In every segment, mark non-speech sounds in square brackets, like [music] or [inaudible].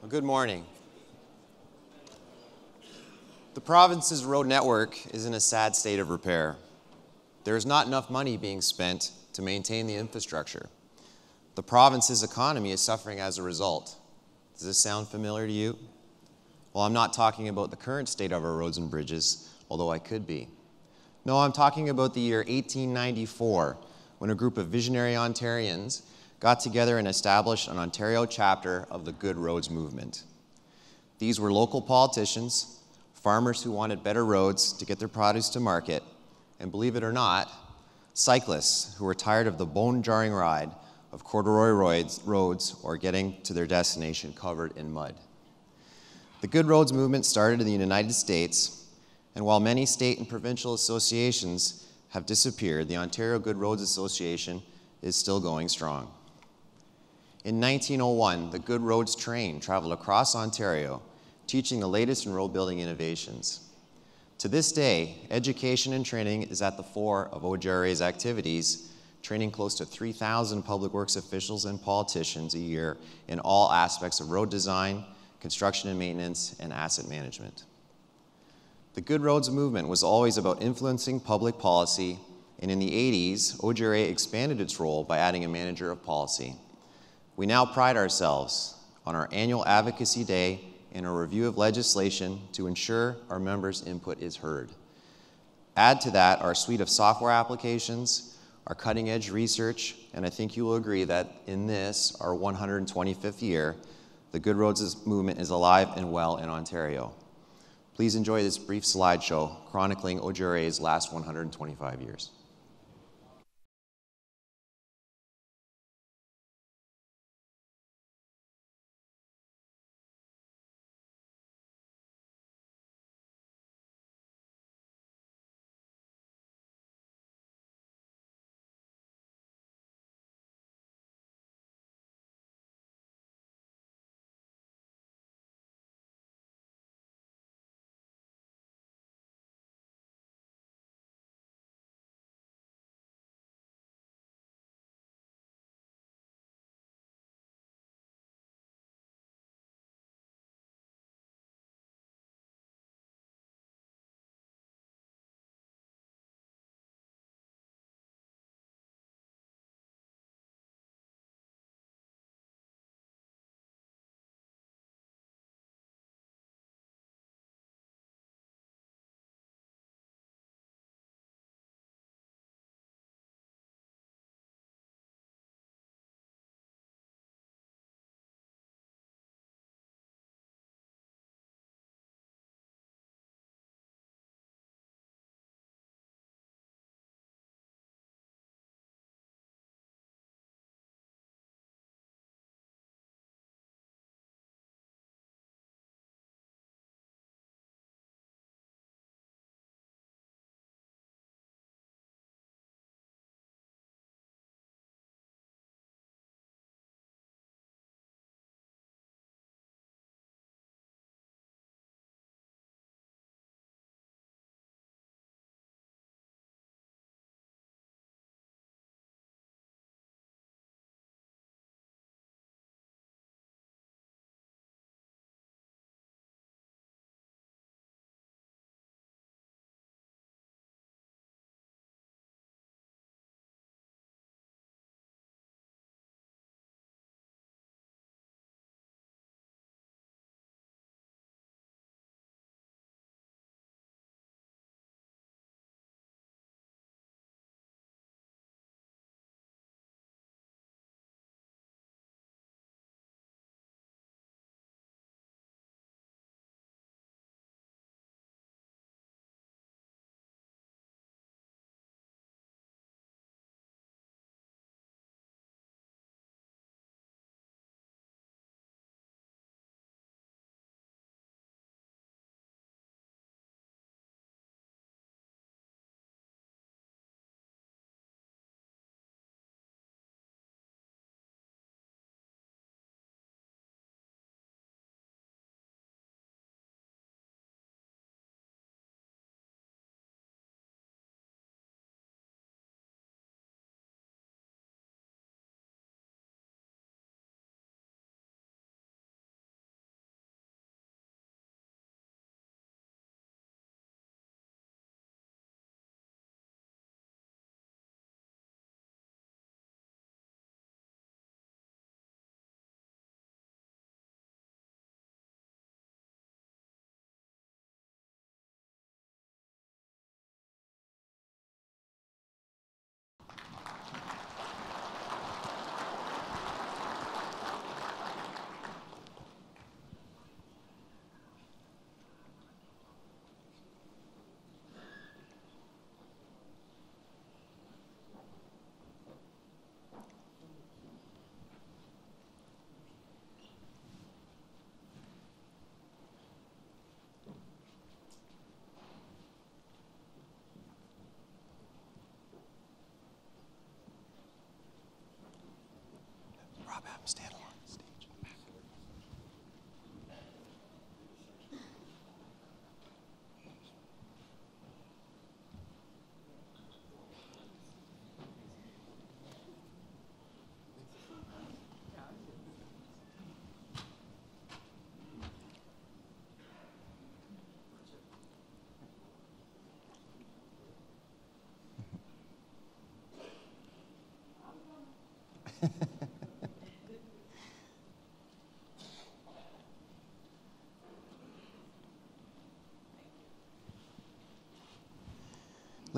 Well, good morning. The province's road network is in a sad state of repair. There is not enough money being spent to maintain the infrastructure. The province's economy is suffering as a result. Does this sound familiar to you? Well, I'm not talking about the current state of our roads and bridges, although I could be. No, I'm talking about the year 1894, when a group of visionary Ontarians got together and established an Ontario chapter of the Good Roads movement. These were local politicians, farmers who wanted better roads to get their produce to market, and believe it or not, cyclists who were tired of the bone jarring ride of corduroy roads, roads or getting to their destination covered in mud. The Good Roads movement started in the United States, and while many state and provincial associations have disappeared, the Ontario Good Roads Association is still going strong. In 1901, the Good Roads train traveled across Ontario, teaching the latest in road building innovations. To this day, education and training is at the fore of OGRA's activities, training close to 3,000 public works officials and politicians a year in all aspects of road design, construction and maintenance, and asset management. The Good Roads movement was always about influencing public policy, and in the 80s, OGRA expanded its role by adding a manager of policy. We now pride ourselves on our annual Advocacy Day and a review of legislation to ensure our members' input is heard. Add to that our suite of software applications, our cutting edge research, and I think you will agree that in this, our 125th year, the Good Roads movement is alive and well in Ontario. Please enjoy this brief slideshow chronicling OGRA's last 125 years.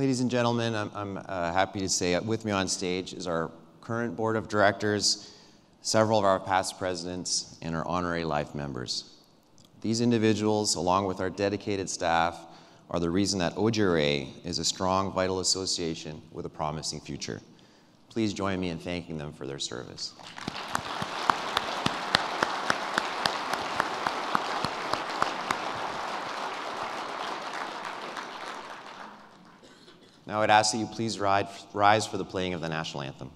Ladies and gentlemen, I'm, I'm uh, happy to say with me on stage is our current board of directors, several of our past presidents, and our honorary life members. These individuals, along with our dedicated staff, are the reason that OGRA is a strong, vital association with a promising future. Please join me in thanking them for their service. I'd ask that you please rise for the playing of the national anthem.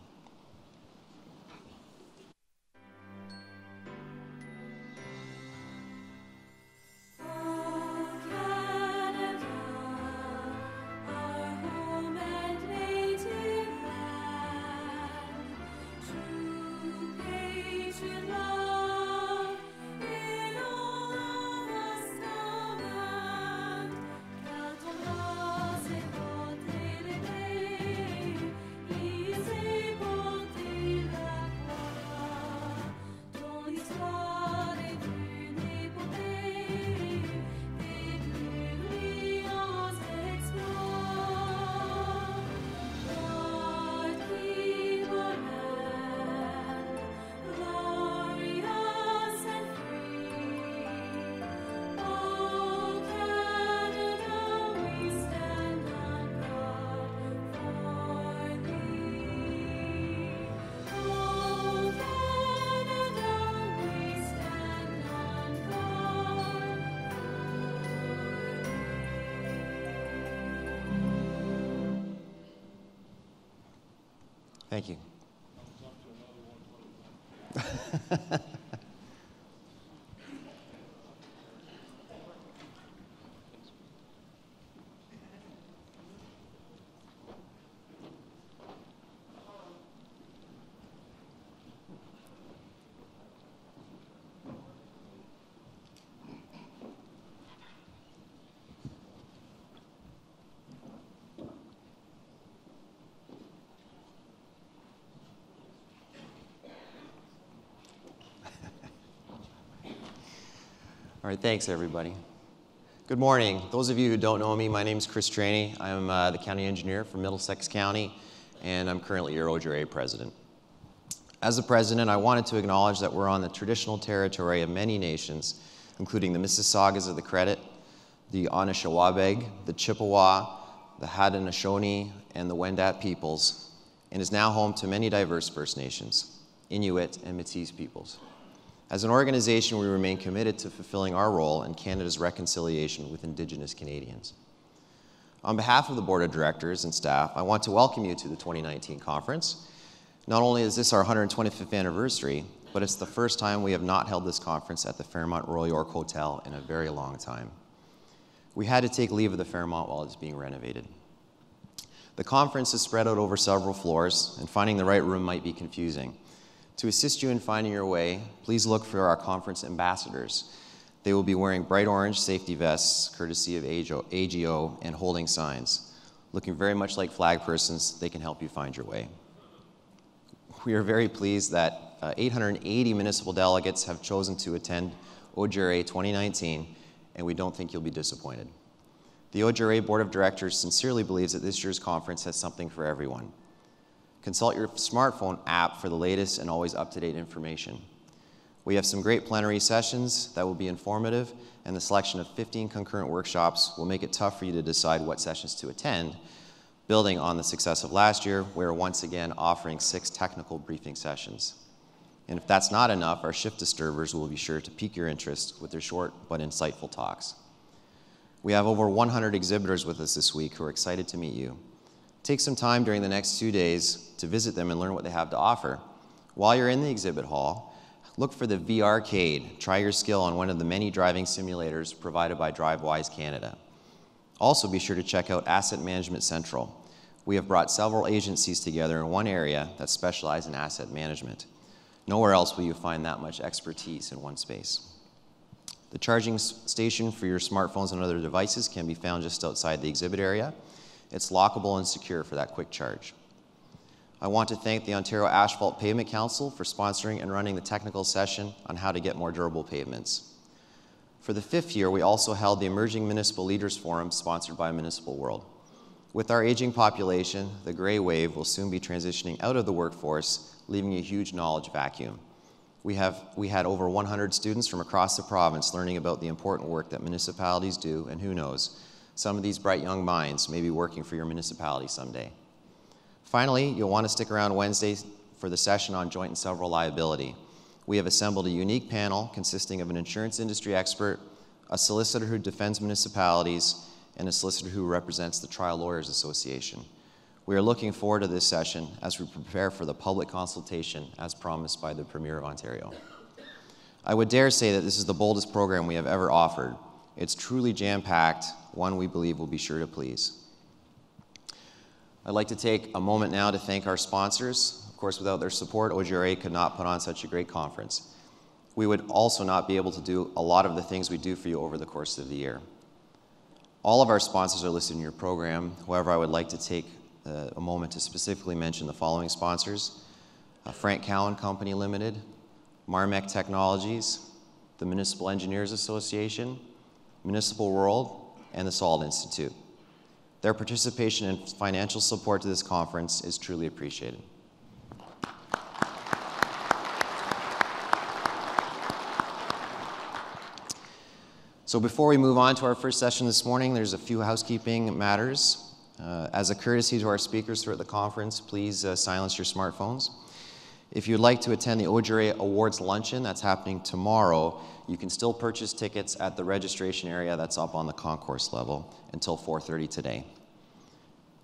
All right, thanks everybody. Good morning. Those of you who don't know me, my name is Chris Traini. I'm uh, the county engineer for Middlesex County, and I'm currently your OGRA president. As the president, I wanted to acknowledge that we're on the traditional territory of many nations, including the Mississaugas of the Credit, the Anishinaabeg, the Chippewa, the Haudenosaunee, and the Wendat peoples, and is now home to many diverse First Nations, Inuit, and Métis peoples. As an organization, we remain committed to fulfilling our role in Canada's reconciliation with Indigenous Canadians. On behalf of the Board of Directors and staff, I want to welcome you to the 2019 conference. Not only is this our 125th anniversary, but it's the first time we have not held this conference at the Fairmont Royal York Hotel in a very long time. We had to take leave of the Fairmont while it's being renovated. The conference is spread out over several floors, and finding the right room might be confusing. To assist you in finding your way, please look for our conference ambassadors. They will be wearing bright orange safety vests, courtesy of AGO, and holding signs. Looking very much like flag persons, they can help you find your way. We are very pleased that uh, 880 municipal delegates have chosen to attend OGRA 2019, and we don't think you'll be disappointed. The OGRA Board of Directors sincerely believes that this year's conference has something for everyone. Consult your smartphone app for the latest and always up-to-date information. We have some great plenary sessions that will be informative, and the selection of 15 concurrent workshops will make it tough for you to decide what sessions to attend. Building on the success of last year, we are once again offering six technical briefing sessions. And if that's not enough, our shift disturbers will be sure to pique your interest with their short but insightful talks. We have over 100 exhibitors with us this week who are excited to meet you. Take some time during the next two days to visit them and learn what they have to offer. While you're in the exhibit hall, look for the VRcade. Try your skill on one of the many driving simulators provided by DriveWise Canada. Also, be sure to check out Asset Management Central. We have brought several agencies together in one area that specialize in asset management. Nowhere else will you find that much expertise in one space. The charging station for your smartphones and other devices can be found just outside the exhibit area. It's lockable and secure for that quick charge. I want to thank the Ontario Asphalt Pavement Council for sponsoring and running the technical session on how to get more durable pavements. For the fifth year, we also held the Emerging Municipal Leaders Forum sponsored by Municipal World. With our aging population, the gray wave will soon be transitioning out of the workforce, leaving a huge knowledge vacuum. We, have, we had over 100 students from across the province learning about the important work that municipalities do, and who knows, some of these bright young minds may be working for your municipality someday. Finally, you'll want to stick around Wednesday for the session on joint and several liability. We have assembled a unique panel consisting of an insurance industry expert, a solicitor who defends municipalities, and a solicitor who represents the Trial Lawyers Association. We are looking forward to this session as we prepare for the public consultation as promised by the Premier of Ontario. I would dare say that this is the boldest program we have ever offered. It's truly jam packed, one we believe will be sure to please. I'd like to take a moment now to thank our sponsors. Of course, without their support, OGRA could not put on such a great conference. We would also not be able to do a lot of the things we do for you over the course of the year. All of our sponsors are listed in your program. However, I would like to take uh, a moment to specifically mention the following sponsors uh, Frank Cowan Company Limited, Marmec Technologies, the Municipal Engineers Association, Municipal World, and the SALT Institute. Their participation and financial support to this conference is truly appreciated. So before we move on to our first session this morning, there's a few housekeeping matters. Uh, as a courtesy to our speakers throughout the conference, please uh, silence your smartphones. If you'd like to attend the OGRA Awards Luncheon that's happening tomorrow, you can still purchase tickets at the registration area that's up on the concourse level until 4.30 today.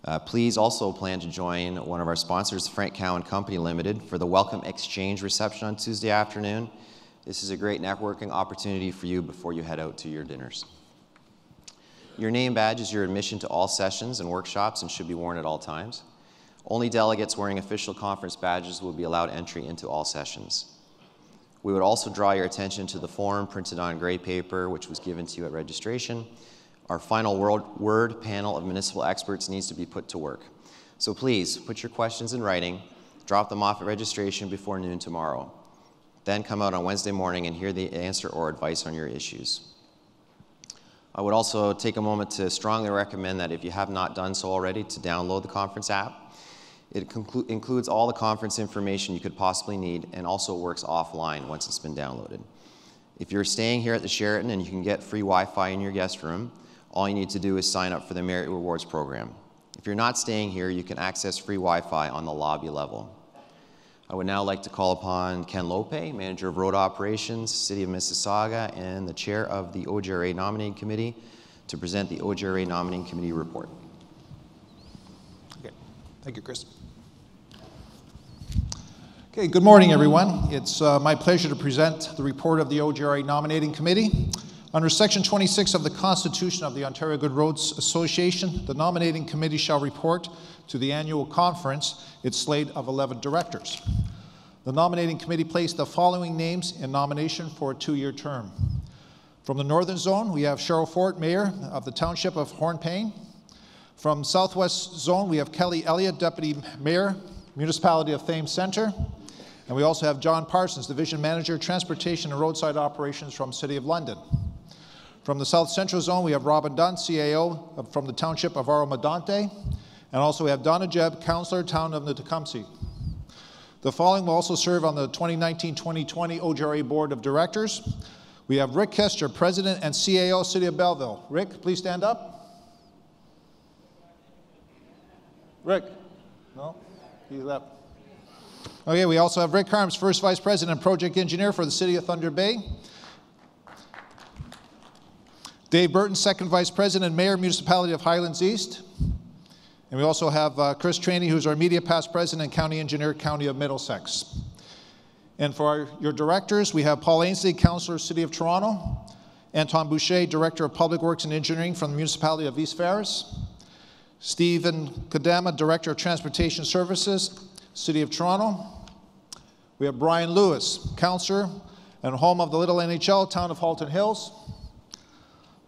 Uh, please also plan to join one of our sponsors, Frank Cowan Company Limited, for the Welcome Exchange reception on Tuesday afternoon. This is a great networking opportunity for you before you head out to your dinners. Your name badge is your admission to all sessions and workshops and should be worn at all times. Only delegates wearing official conference badges will be allowed entry into all sessions. We would also draw your attention to the form printed on gray paper, which was given to you at registration. Our final word panel of municipal experts needs to be put to work. So please put your questions in writing, drop them off at registration before noon tomorrow. Then come out on Wednesday morning and hear the answer or advice on your issues. I would also take a moment to strongly recommend that if you have not done so already, to download the conference app. It includes all the conference information you could possibly need and also works offline once it's been downloaded. If you're staying here at the Sheraton and you can get free Wi Fi in your guest room, all you need to do is sign up for the Merit Rewards program. If you're not staying here, you can access free Wi Fi on the lobby level. I would now like to call upon Ken Lauppé, Manager of Road Operations, City of Mississauga, and the Chair of the OGRA Nominating Committee to present the OGRA Nominating Committee report. Okay, thank you, Chris. Okay, good morning, everyone. It's uh, my pleasure to present the report of the OGRA Nominating Committee. Under Section 26 of the Constitution of the Ontario Good Roads Association, the nominating committee shall report to the annual conference its slate of 11 directors. The nominating committee placed the following names in nomination for a two year term. From the Northern Zone, we have Cheryl Fort, Mayor of the Township of Hornepayne. From Southwest Zone, we have Kelly Elliott, Deputy Mayor, Municipality of Thames Centre. And we also have John Parsons, Division Manager, Transportation and Roadside Operations from City of London. From the South Central Zone, we have Robin Dunn, CAO from the Township of Oro-Medonte. And also we have Donna Jebb, Councillor, Town of the The following will also serve on the 2019-2020 OGRA Board of Directors. We have Rick Kester, President and CAO, City of Belleville. Rick, please stand up. Rick? No? He left. Okay, we also have Rick Harms, First Vice President and Project Engineer for the City of Thunder Bay. Dave Burton, Second Vice President and Mayor, Municipality of Highlands East. And we also have uh, Chris Traini, who's our Media Past President and County Engineer, County of Middlesex. And for our, your directors, we have Paul Ainslie, Councillor, City of Toronto, Anton Boucher, Director of Public Works and Engineering from the Municipality of East Ferris, Stephen Kadama, Director of Transportation Services, City of Toronto. We have Brian Lewis, Councillor and home of the Little NHL, Town of Halton Hills.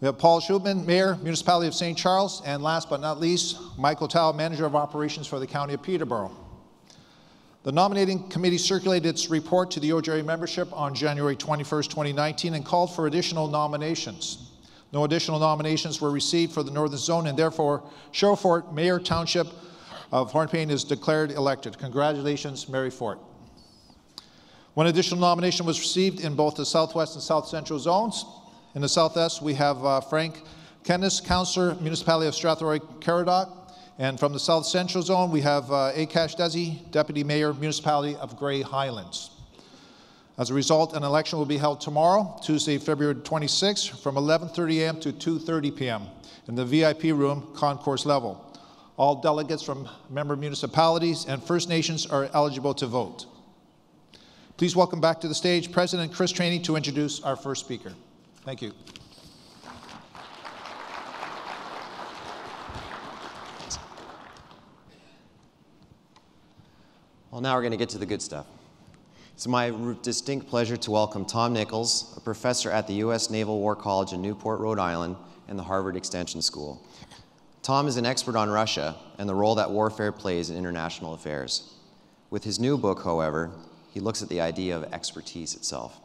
We have Paul Schoppmann, Mayor, Municipality of St. Charles, and last but not least, Michael Tao, Manager of Operations for the County of Peterborough. The nominating committee circulated its report to the OGRA membership on January 21, 2019, and called for additional nominations. No additional nominations were received for the Northern Zone, and therefore Fort, Mayor Township of Hornepayne, is declared elected. Congratulations, Mary Fort. One additional nomination was received in both the Southwest and South Central zones. In the Southwest, we have uh, Frank Kennis, Councillor, Municipality of Strathroy Caradoc. And from the South Central Zone, we have uh, Aakash Desai, Deputy Mayor, Municipality of Grey Highlands. As a result, an election will be held tomorrow, Tuesday, February 26, from 11:30 a.m. to 2:30 p.m. in the VIP room, concourse level. All delegates from member municipalities and First Nations are eligible to vote. Please welcome back to the stage President Chris Traini to introduce our first speaker. Thank you. Well, now we're going to get to the good stuff. It's my distinct pleasure to welcome Tom Nichols, a professor at the U.S. Naval War College in Newport, Rhode Island, and the Harvard Extension School. Tom is an expert on Russia and the role that warfare plays in international affairs. With his new book, however, he looks at the idea of expertise itself.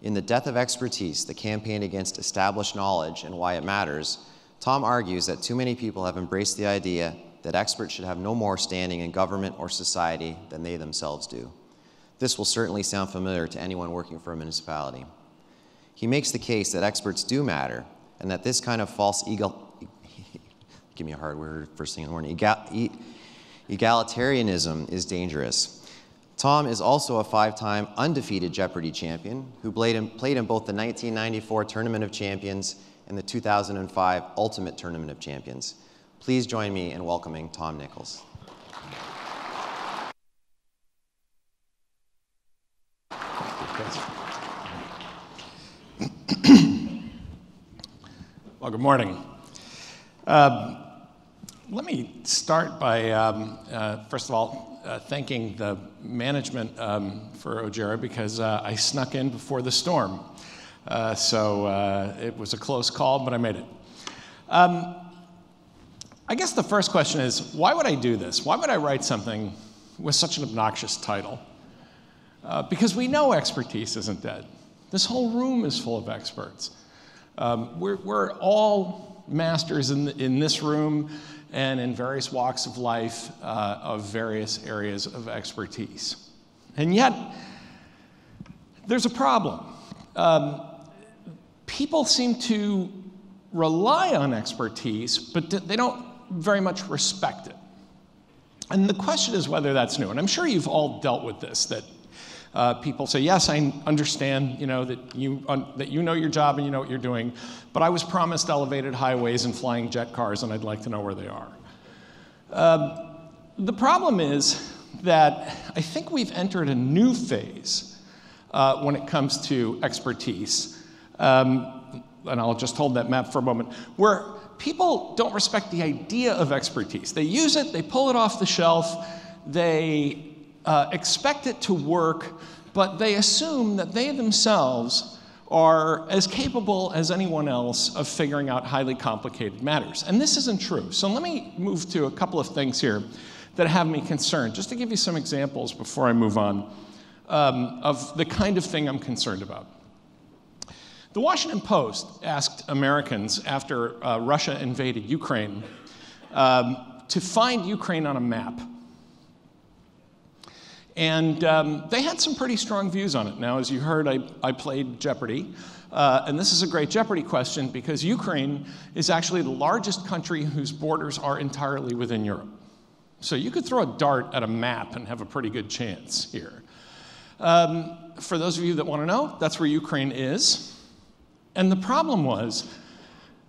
In The Death of Expertise, the campaign against established knowledge and why it matters, Tom argues that too many people have embraced the idea that experts should have no more standing in government or society than they themselves do. This will certainly sound familiar to anyone working for a municipality. He makes the case that experts do matter and that this kind of false [laughs] give me a hard word first thing in the morning Egal, egalitarianism is dangerous. Tom is also a five-time undefeated Jeopardy champion who played in, played in both the 1994 Tournament of Champions and the 2005 Ultimate Tournament of Champions. Please join me in welcoming Tom Nichols. [clears throat] Well, good morning. Um, let me start by, um, uh, first of all, uh, thanking the management um, for OGRA because uh, I snuck in before the storm. Uh, so uh, it was a close call, but I made it. Um, I guess the first question is why would I do this? Why would I write something with such an obnoxious title? Uh, because we know expertise isn't dead. This whole room is full of experts. Um, we're, we're all masters in, the, in this room and in various walks of life uh, of various areas of expertise. And yet, there's a problem. Um, people seem to rely on expertise, but they don't very much respect it. And the question is whether that's new. And I'm sure you've all dealt with this that uh, people say, "Yes, I understand, you know, that you un- that you know your job and you know what you're doing, but I was promised elevated highways and flying jet cars, and I'd like to know where they are." Um, the problem is that I think we've entered a new phase uh, when it comes to expertise, um, and I'll just hold that map for a moment, where people don't respect the idea of expertise. They use it, they pull it off the shelf, they uh, expect it to work, but they assume that they themselves are as capable as anyone else of figuring out highly complicated matters. And this isn't true. So let me move to a couple of things here that have me concerned, just to give you some examples before I move on um, of the kind of thing I'm concerned about. The Washington Post asked Americans after uh, Russia invaded Ukraine um, to find Ukraine on a map. And um, they had some pretty strong views on it. Now, as you heard, I, I played Jeopardy. Uh, and this is a great Jeopardy question because Ukraine is actually the largest country whose borders are entirely within Europe. So you could throw a dart at a map and have a pretty good chance here. Um, for those of you that want to know, that's where Ukraine is. And the problem was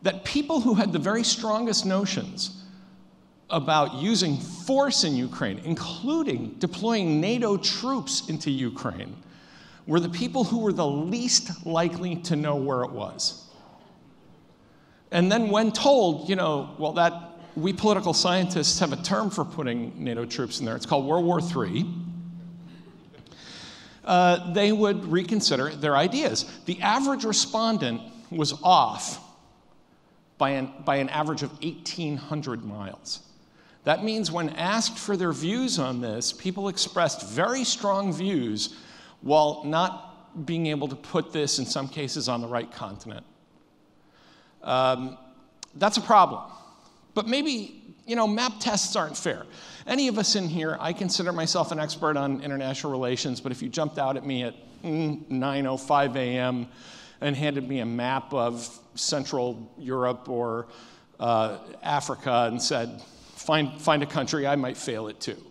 that people who had the very strongest notions about using force in Ukraine, including deploying NATO troops into Ukraine, were the people who were the least likely to know where it was. And then, when told, you know, well, that we political scientists have a term for putting NATO troops in there, it's called World War III. Uh, they would reconsider their ideas. The average respondent was off by an, by an average of 1,800 miles. That means when asked for their views on this, people expressed very strong views while not being able to put this, in some cases, on the right continent. Um, that's a problem. But maybe, you know, map tests aren't fair. Any of us in here, I consider myself an expert on international relations, but if you jumped out at me at mm, 9.05 a.m. and handed me a map of Central Europe or uh, Africa and said, find, find a country, I might fail it too.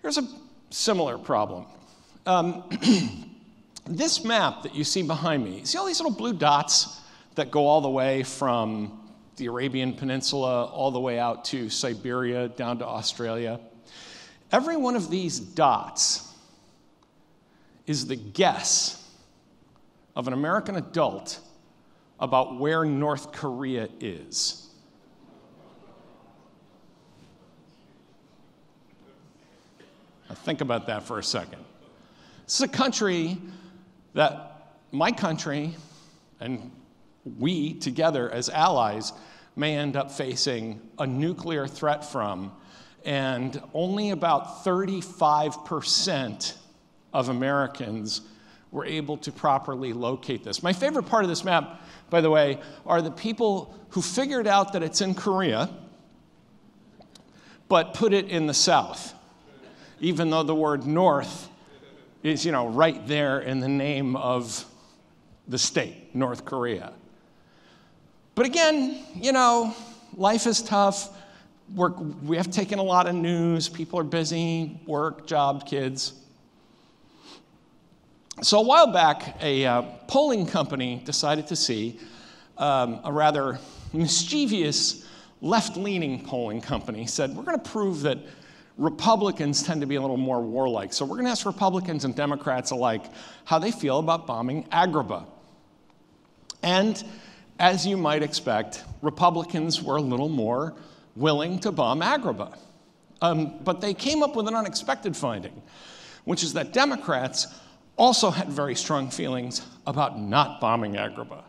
Here's a similar problem. Um, [clears throat] this map that you see behind me, see all these little blue dots that go all the way from the Arabian Peninsula all the way out to Siberia, down to Australia? Every one of these dots is the guess of an American adult about where North Korea is. Now think about that for a second. This is a country that my country and we together as allies may end up facing a nuclear threat from, and only about 35% of Americans were able to properly locate this. My favorite part of this map, by the way, are the people who figured out that it's in Korea, but put it in the south, even though the word north is, you know, right there in the name of the state, North Korea. But again, you know, life is tough. We're, we have taken a lot of news. People are busy, work, job, kids. So a while back, a uh, polling company decided to see um, a rather mischievous left leaning polling company said, We're going to prove that Republicans tend to be a little more warlike. So we're going to ask Republicans and Democrats alike how they feel about bombing Agrabah. And as you might expect, Republicans were a little more willing to bomb Agrabah. Um, but they came up with an unexpected finding, which is that Democrats also had very strong feelings about not bombing Agrabah.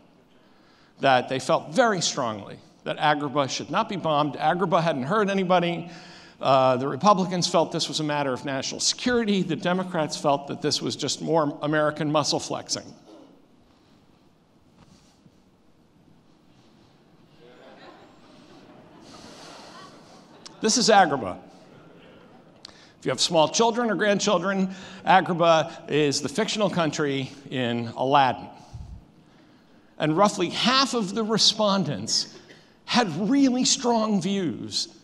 That they felt very strongly that Agrabah should not be bombed. Agrabah hadn't hurt anybody. Uh, the Republicans felt this was a matter of national security. The Democrats felt that this was just more American muscle flexing. This is Agrabah. If you have small children or grandchildren, Agrabah is the fictional country in Aladdin. And roughly half of the respondents had really strong views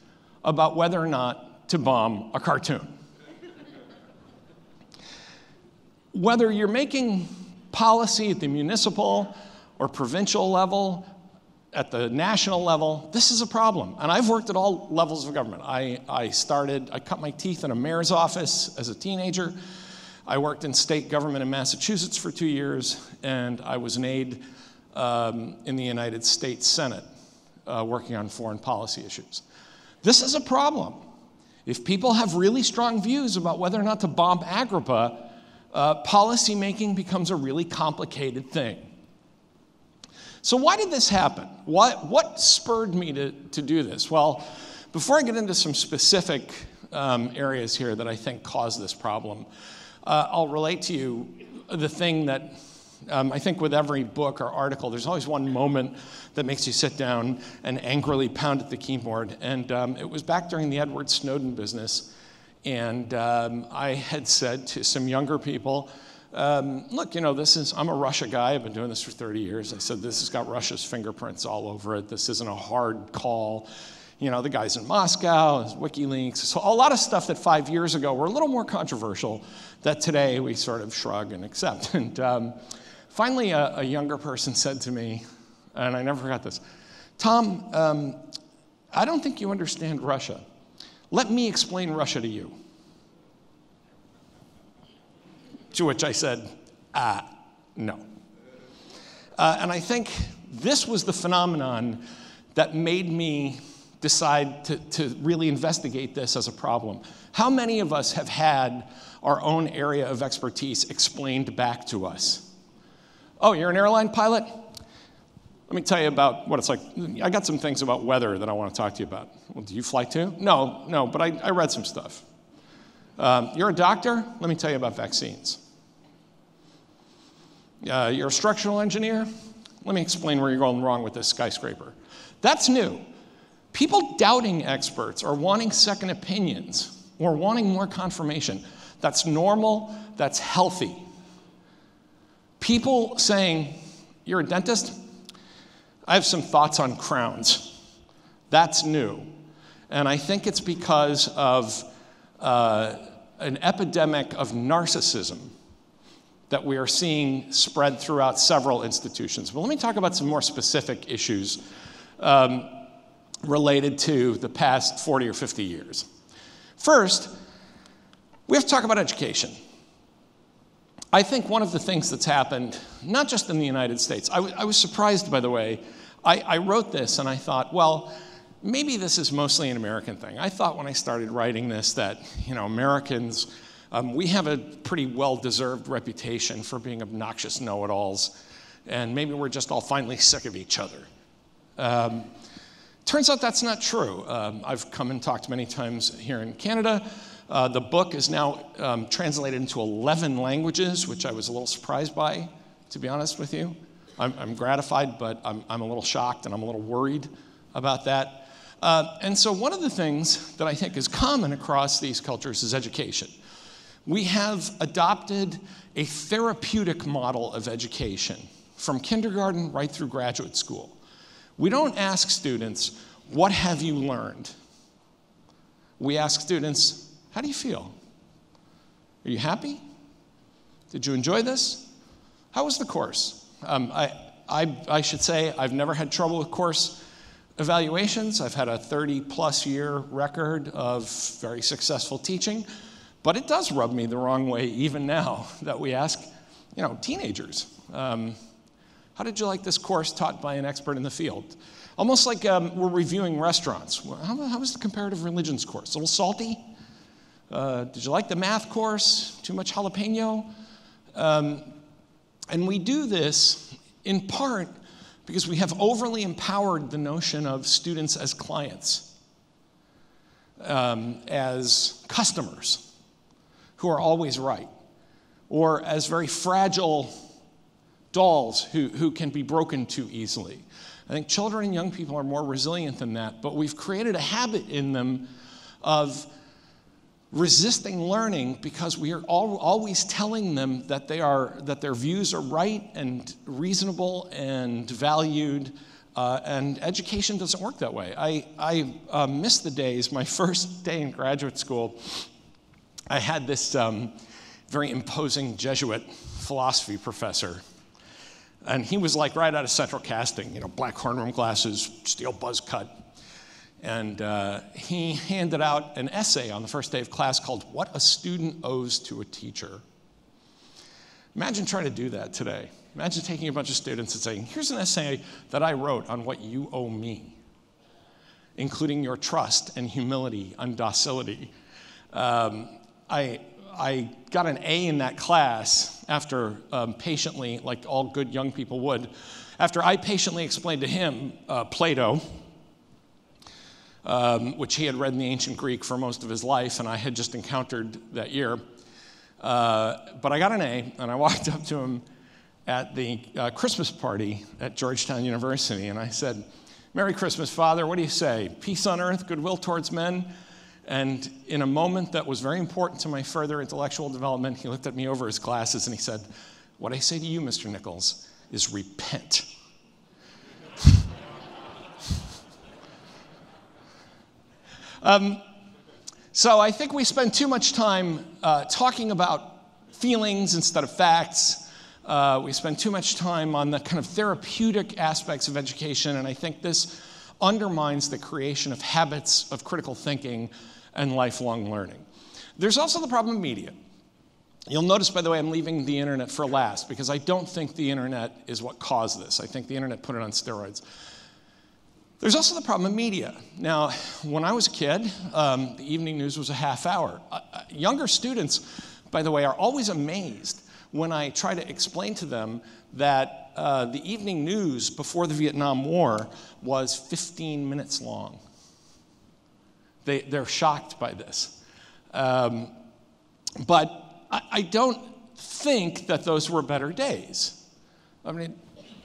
about whether or not to bomb a cartoon. Whether you're making policy at the municipal or provincial level, at the national level, this is a problem. And I've worked at all levels of government. I, I started, I cut my teeth in a mayor's office as a teenager. I worked in state government in Massachusetts for two years, and I was an aide um, in the United States Senate uh, working on foreign policy issues. This is a problem. If people have really strong views about whether or not to bomb Agrabah, uh, policymaking becomes a really complicated thing. So, why did this happen? What, what spurred me to, to do this? Well, before I get into some specific um, areas here that I think caused this problem, uh, I'll relate to you the thing that um, I think with every book or article, there's always one moment that makes you sit down and angrily pound at the keyboard. And um, it was back during the Edward Snowden business. And um, I had said to some younger people, um, look, you know, this is, I'm a Russia guy. I've been doing this for 30 years. I said, this has got Russia's fingerprints all over it. This isn't a hard call. You know, the guy's in Moscow, WikiLeaks. So, a lot of stuff that five years ago were a little more controversial that today we sort of shrug and accept. [laughs] And um, finally, a, a, younger person said to me, and I never forgot this Tom, um, I don't think you understand Russia. Let me explain Russia to you. To which I said, ah, no. Uh, and I think this was the phenomenon that made me decide to, to really investigate this as a problem. How many of us have had our own area of expertise explained back to us? Oh, you're an airline pilot? Let me tell you about what it's like. I got some things about weather that I want to talk to you about. Well, do you fly too? No, no, but I, I read some stuff. Um, you're a doctor? Let me tell you about vaccines. Uh, you're a structural engineer? Let me explain where you're going wrong with this skyscraper. That's new. People doubting experts or wanting second opinions or wanting more confirmation, that's normal, that's healthy. People saying, You're a dentist? I have some thoughts on crowns. That's new. And I think it's because of uh, an epidemic of narcissism that we are seeing spread throughout several institutions. But let me talk about some more specific issues um, related to the past 40 or 50 years. First, we have to talk about education. I think one of the things that's happened, not just in the United States, I, was surprised, by the way. I, I wrote this and I thought, well, maybe this is mostly an American thing. I thought when I started writing this that, you know, Americans, um, we have a pretty well deserved reputation for being obnoxious know it alls, and maybe we're just all finally sick of each other. Um, turns out that's not true. Um, I've come and talked many times here in Canada. Uh, the book is now um, translated into 11 languages, which I was a little surprised by, to be honest with you. I'm, I'm gratified, but I'm, I'm a little shocked and I'm a little worried about that. Uh, and so, one of the things that I think is common across these cultures is education. We have adopted a therapeutic model of education from kindergarten right through graduate school. We don't ask students, What have you learned? We ask students, How do you feel? Are you happy? Did you enjoy this? How was the course? Um, I, I, I should say I've never had trouble with course evaluations. I've had a 30 plus year record of very successful teaching, but it does rub me the wrong way even now [laughs] that we ask, you know, teenagers, um, how did you like this course taught by an expert in the field? Almost like um, we're reviewing restaurants. How, how, was the comparative religions course? A little salty? Uh, did you like the math course? Too much jalapeno? Um, and we do this in part because we have overly empowered the notion of students as clients, um, as customers who are always right, or as very fragile dolls who, who can be broken too easily. I think children and young people are more resilient than that, but we've created a habit in them of resisting learning because we are all, always telling them that, they are, that their views are right and reasonable and valued. Uh, and education doesn't work that way. I, I uh, miss the days, my [laughs] first day in graduate school, I had this um, very imposing Jesuit philosophy professor. And he was like right out of central casting, you know, black horn rim glasses, steel buzz cut, and uh, he handed out an essay on the first day of class called What a Student Owes to a Teacher. Imagine trying to do that today. Imagine taking a bunch of students and saying, Here's an essay that I wrote on what you owe me, including your trust and humility and docility. Um, I, I got an A in that class after um, patiently, like all good young people would, after I patiently explained to him uh, Plato um, which he had read in the ancient Greek for most of his life, and I had just encountered that year. Uh, but I got an A, and I [laughs] walked up to him at the uh, Christmas party at Georgetown University, and I said, Merry Christmas, Father. What do you say? Peace on earth, goodwill towards men. And in a moment that was very important to my further intellectual development, he looked at me over his glasses and he said, What I say to you, Mr. Nichols, is repent. Um, so I think we spend too much time uh, talking about feelings instead of facts. Uh, we spend too much time on the kind of therapeutic aspects of education, and I think this undermines the creation of habits of critical thinking and lifelong learning. There's also the problem of media. You'll notice, by the way, I'm leaving the internet for last because I don't think the internet is what caused this. I think the internet put it on steroids. There's also the problem of media. Now, when I was a kid, um, the evening news was a half hour. Uh, uh, younger students, by the way, are always amazed when I try to explain to them that uh, the evening news before the Vietnam War was 15 minutes long. They, they're shocked by this. Um, but I, I don't think that those were better days. I mean,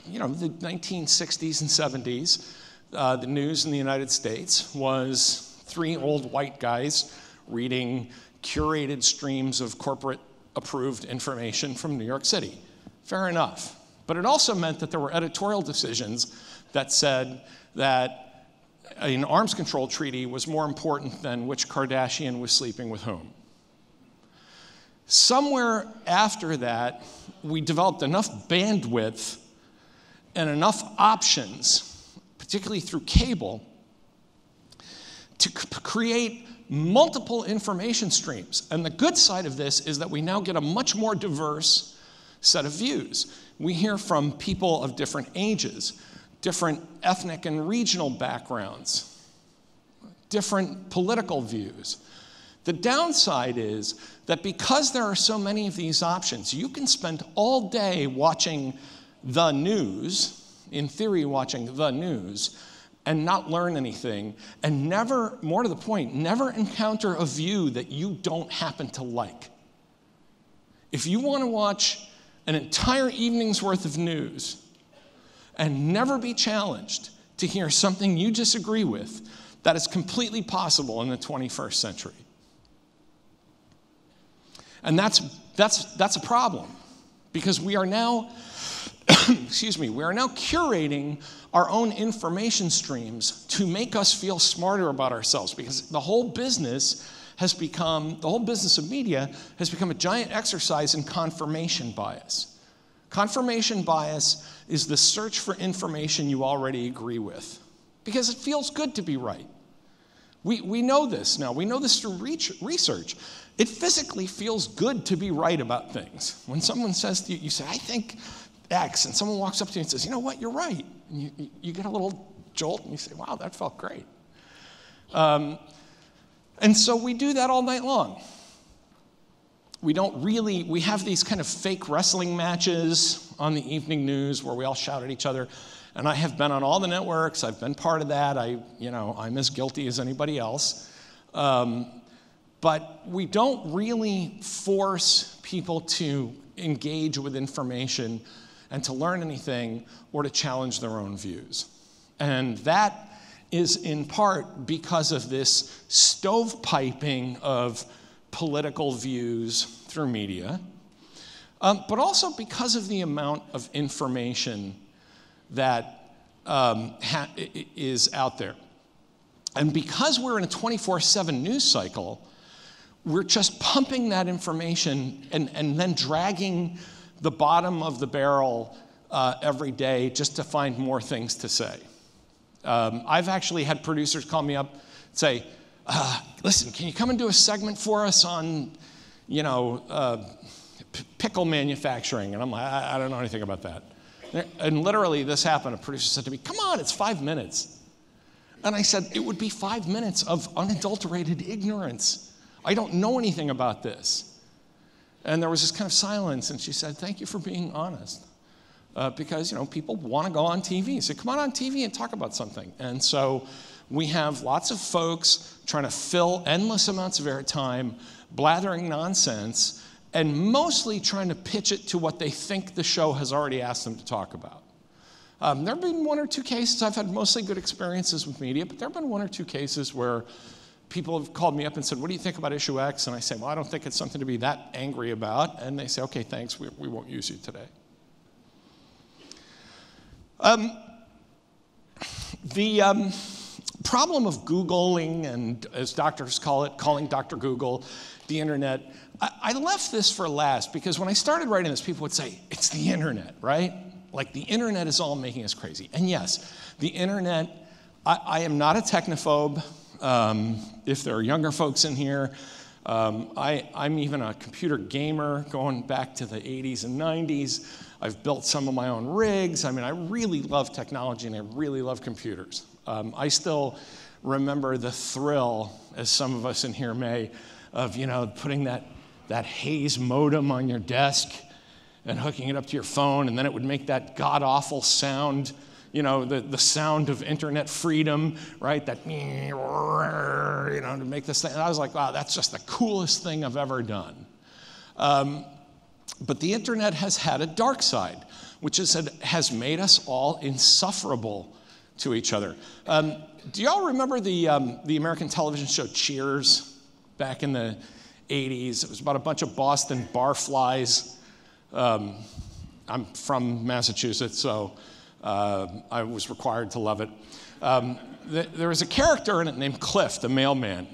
you know, the 1960s and 70s, uh, the news in the United States was three old white guys reading curated streams of corporate approved information from New York City. Fair enough. But it also meant that there were editorial decisions that said that an arms control treaty was more important than which Kardashian was sleeping with whom. Somewhere after that, we developed enough bandwidth and enough options, particularly through cable, to c- create multiple information streams. And the good side of this is that we now get a much more diverse set of views. We hear from people of different ages, different ethnic and regional backgrounds, different political views. The downside is that because there are so many of these options, you can spend all day watching the news, in theory, watching the news, and not learn anything, and never, more to the point, never encounter a view that you don't happen to like. If you want to watch an entire evening's worth of news and never be challenged to hear something you disagree with, that is completely possible in the 21st century. And that's, that's, that's a problem because we are now, [coughs] excuse me, we are now curating our own information streams to make us feel smarter about ourselves because the whole business has become, the whole business of media has become a giant exercise in confirmation bias. Confirmation bias is the search for information you already agree with because it feels good to be right. We, we know this now. We know this through research. It physically feels good to be right about things. When someone says to you, you say, I think X, and someone walks up to you and says, You know what, you're right. And you, you get a little jolt and you say, Wow, that felt great. Um, and so we do that all night long. We don't really, we have these kind of fake wrestling matches on the evening news where we all shout at each other. And I have been on all the networks. I've been part of that. I, you know, I'm as guilty as anybody else. Um, but we don't really force people to engage with information and to learn anything or to challenge their own views. And that is in part because of this stovepiping of political views through media, um, but also because of the amount of information that um, ha- is out there. And because we're in a 24 7 news cycle, we're just pumping that information and, and then dragging the bottom of the barrel uh, every day just to find more things to say. Um, I've actually had producers call me up say, uh, listen, can you come and do a segment for us on, you know, uh, pickle manufacturing? And I'm like, I, I don't know anything about that. And literally, this happened. A producer said to me, Come on, it's five minutes. And I said, It would be five minutes of unadulterated ignorance. I don't know anything about this. And there was this kind of silence, and she said, Thank you for being honest. Uh, because, you know, people want to go on TV. So come on on TV and talk about something. And so we have lots of folks trying to fill endless amounts of airtime, blathering nonsense, and mostly trying to pitch it to what they think the show has already asked them to talk about. Um, there have been one or two cases, I've had mostly good experiences with media, but there have been one or two cases where people have called me up and said, What do you think about issue X? And I say, Well, I don't think it's something to be that angry about. And they say, Okay, thanks, we, we won't use you today. Um, the um, problem of Googling, and as doctors call it, calling Dr. Google, the internet, I, I left this for last because when I started writing this, people would say, It's the internet, right? Like the internet is all making us crazy. And yes, the internet, I, I am not a technophobe. Um, if there are younger folks in here, um, I, I'm even a computer gamer going back to the 80s and 90s. I've built some of my own rigs. I mean, I really love technology and I really love computers. Um, I still remember the thrill, as some of us in here may, of you know putting that that Hayes modem on your desk and hooking it up to your phone, and then it would make that god awful sound you know, the, the sound of internet freedom, right? That, you know, to make this thing. And I was like, wow, that's just the coolest thing I've ever done. Um, but the internet has had a dark side. which is, has made us all insufferable to each other. Um, do y'all remember the, um, the American television show Cheers back in the 80s? It was about a bunch of Boston barflies. Um, I'm from Massachusetts, so uh, I was required to love it. Um, th- there was a character in it named Cliff, the mailman.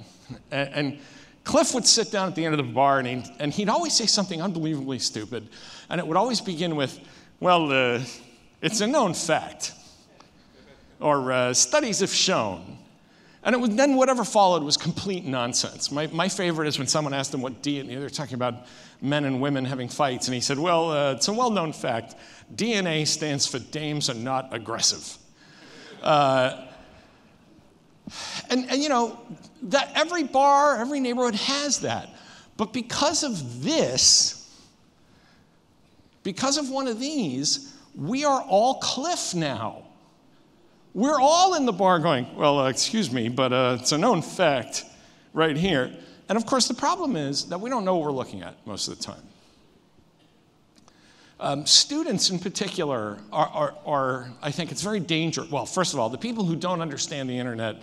And, and Cliff would sit down at the end of the bar and he'd, and he'd always say something unbelievably stupid. And it would always begin with, Well, uh, it's a known fact or uh, studies have shown. And it was, then whatever followed was complete nonsense. My, my favorite is when someone asked him what DNA, they're talking about men and women having fights, and he said, Well, uh, it's a well known fact. DNA stands for dames are not aggressive. Uh, and, and you know, that every bar, every neighborhood has that. But because of this, because of one of these, we are all cliff now. We're all in the bar going, well, uh, excuse me, but uh, it's a known fact right here. And of course, the problem is that we don't know what we're looking at most of the time. Um, students, in particular, are, are, are, I think it's very dangerous. Well, first of all, the people who don't understand the internet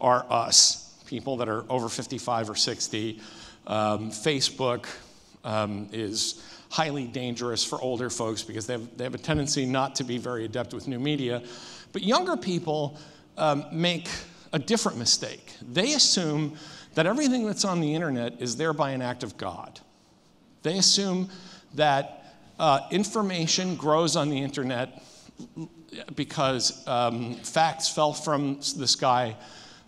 are us, people that are over 55 or 60. Um, Facebook um, is highly dangerous for older folks because they have, they have a tendency not to be very adept with new media. But younger people um, make a different mistake. They assume that everything that's on the internet is there by an act of God. They assume that uh, information grows on the internet because um, facts fell from the sky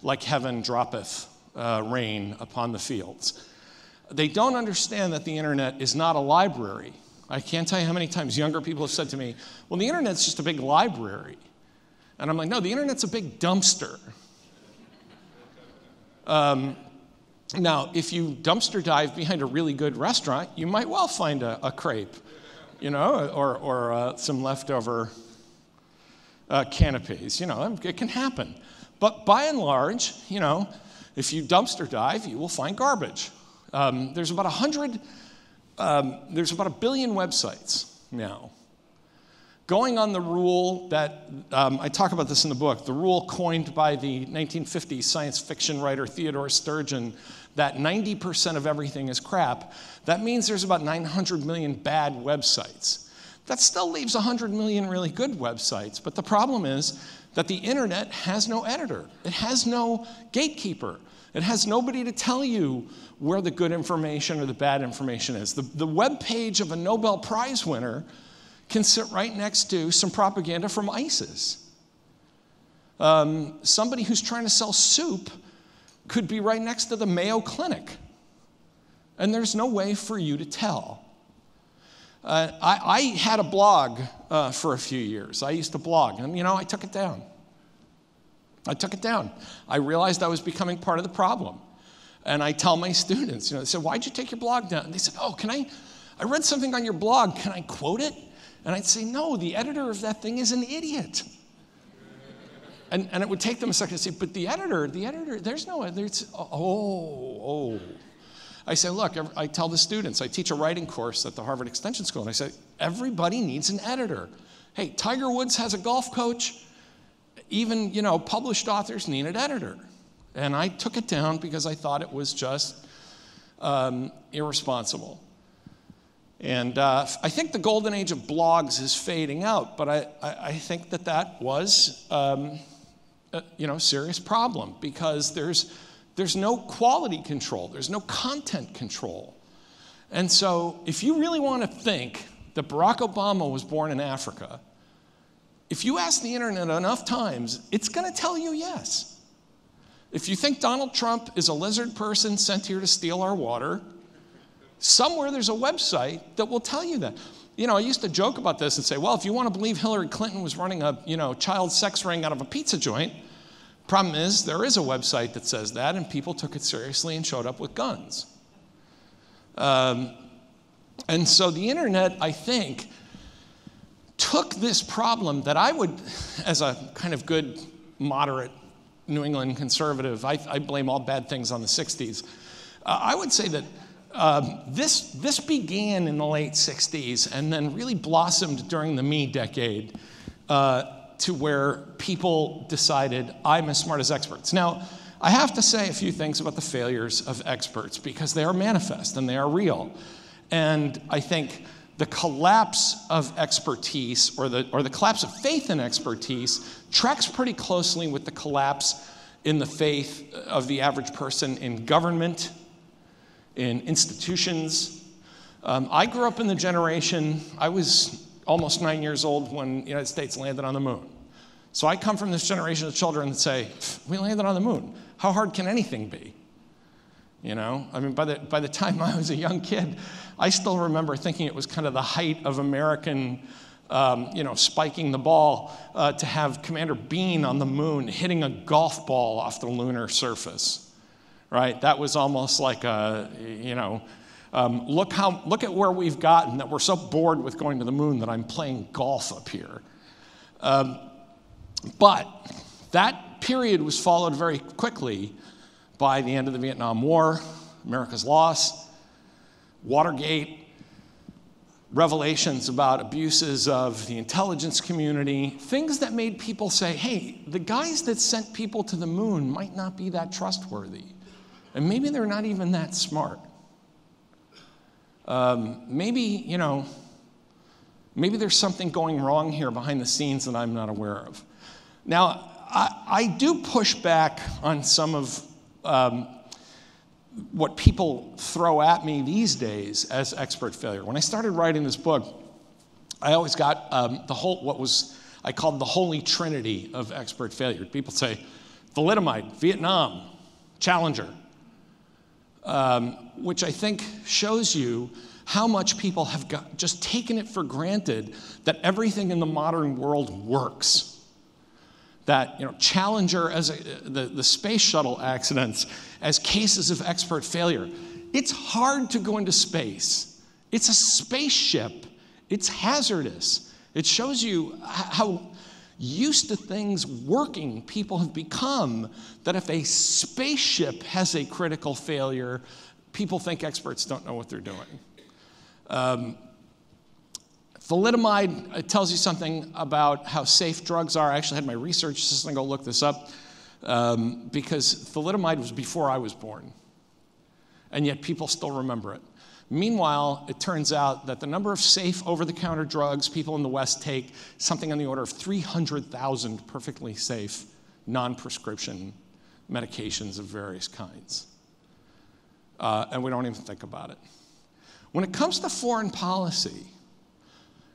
like heaven droppeth uh, rain upon the fields. They don't understand that the internet is not a library. I can't tell you how many times younger people have said to me, Well, the internet's just a big library. And I'm like, no, the internet's a big dumpster. Um, now, if you dumpster dive behind a really good restaurant, you might well find a, a crepe, you know, or, or uh, some leftover uh, canapes. You know, it can happen. But by and large, you know, if you dumpster dive, you will find garbage. Um, there's about a hundred, um, there's about a billion websites now going on the rule that um, I talk about this in the book, the rule coined by the 1950s science fiction writer Theodore Sturgeon that 90% of everything is crap, that means there's about 900 million bad websites. That still leaves 100 million really good websites, but the problem is that the internet has no editor, it has no gatekeeper. It has nobody to tell you where the good information or the bad information is. The, the web page of a Nobel Prize winner can sit right next to some propaganda from ISIS. Um, somebody who's trying to sell soup could be right next to the Mayo Clinic. And there's no way for you to tell. Uh, I, I, had a blog uh, for a few years. I used to blog, and you know, I took it down. I took it down. I realized I was becoming part of the problem. And I tell my students, you know, they said, Why'd you take your blog down? And they said, Oh, can I? I read something on your blog. Can I quote it? And I'd say, no, the editor of that thing is an idiot. And, and it would take them a second to say, but the editor, the editor, there's no, there's, oh, oh. I say, look, I tell the students, I teach a writing course at the Harvard Extension School, and I say, everybody needs an editor. Hey, Tiger Woods has a golf coach. Even, you know, published authors need an editor. And I took it down because I thought it was just um, irresponsible. And uh, I think the golden age of blogs is fading out, but I, I, think that that was, um, you know, serious problem because there's, there's no quality control, there's no content control. And so if you really want to think that Barack Obama was born in Africa, if you ask the internet enough times, it's going to tell you yes. If you think Donald Trump is a lizard person sent here to steal our water, Somewhere there's a website that will tell you that. You know, I used to joke about this and say, well, if you want to believe Hillary Clinton was running a, you know, child sex ring out of a pizza joint, problem is there is a website that says that, and people took it seriously and showed up with guns. Um, and so the internet, I think, took this problem that I would, as a kind of good, moderate New England conservative, I, I blame all bad things on the 60s. Uh, I would say that um, this, this began in the late 60s and then really blossomed during the me decade uh, to where people decided, I'm as smart as experts. Now, I have to say a few things about the failures of experts because they are manifest and they are real. And I think the collapse of expertise or the, or the collapse of faith in expertise tracks pretty closely with the collapse in the faith of the average person in government, in institutions. Um, I grew up in the generation, I was almost nine years old when the United States landed on the moon. So I come from this generation of children that say, we landed on the moon. How hard can anything be? You know, I mean, by the, by the time I was a young kid, I still remember thinking it was kind of the height of American, um, you know, spiking the ball uh, to have Commander Bean on the moon hitting a golf ball off the lunar surface, right? That was almost like a, you know, um, look, how, look at where we've gotten that we're so bored with going to the moon that I'm playing golf up here. Um, but that period was followed very quickly by the end of the Vietnam War, America's loss, Watergate, revelations about abuses of the intelligence community, things that made people say, hey, the guys that sent people to the moon might not be that trustworthy. And maybe they're not even that smart. Um, maybe, you know, maybe there's something going wrong here behind the scenes that I'm not aware of. Now, I, I do push back on some of um, what people throw at me these days as expert failure. When I started writing this book, I always got um, the whole, what was I called the holy trinity of expert failure. People say thalidomide, Vietnam, Challenger, um, which I think shows you how much people have got, just taken it for granted that everything in the modern world works that you know, Challenger as a, the, the space shuttle accidents as cases of expert failure. It's hard to go into space. It's a spaceship. It's hazardous. It shows you how used to things working people have become that if a spaceship has a critical failure, people think experts don't know what they're doing. Um, Thalidomide tells you something about how safe drugs are. I actually had my research assistant go look this up um, because thalidomide was before I was born, and yet people still remember it. Meanwhile, it turns out that the number of safe over the counter drugs people in the West take, something on the order of 300,000 perfectly safe non prescription medications of various kinds. Uh, and we don't even think about it. When it comes to foreign policy,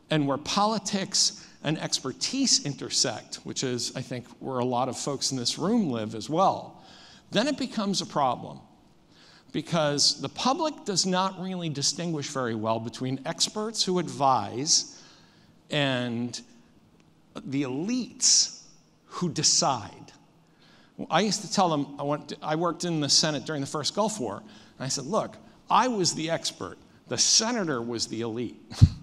and where politics and expertise intersect, which is, I think, where a lot of folks in this room live as well, then it becomes a problem. Because the public does not really distinguish very well between experts who advise and the elites who decide. I used to tell them, I, went to, I worked in the Senate during the first Gulf War, and I said, look, I was the expert, the senator was the elite. [laughs]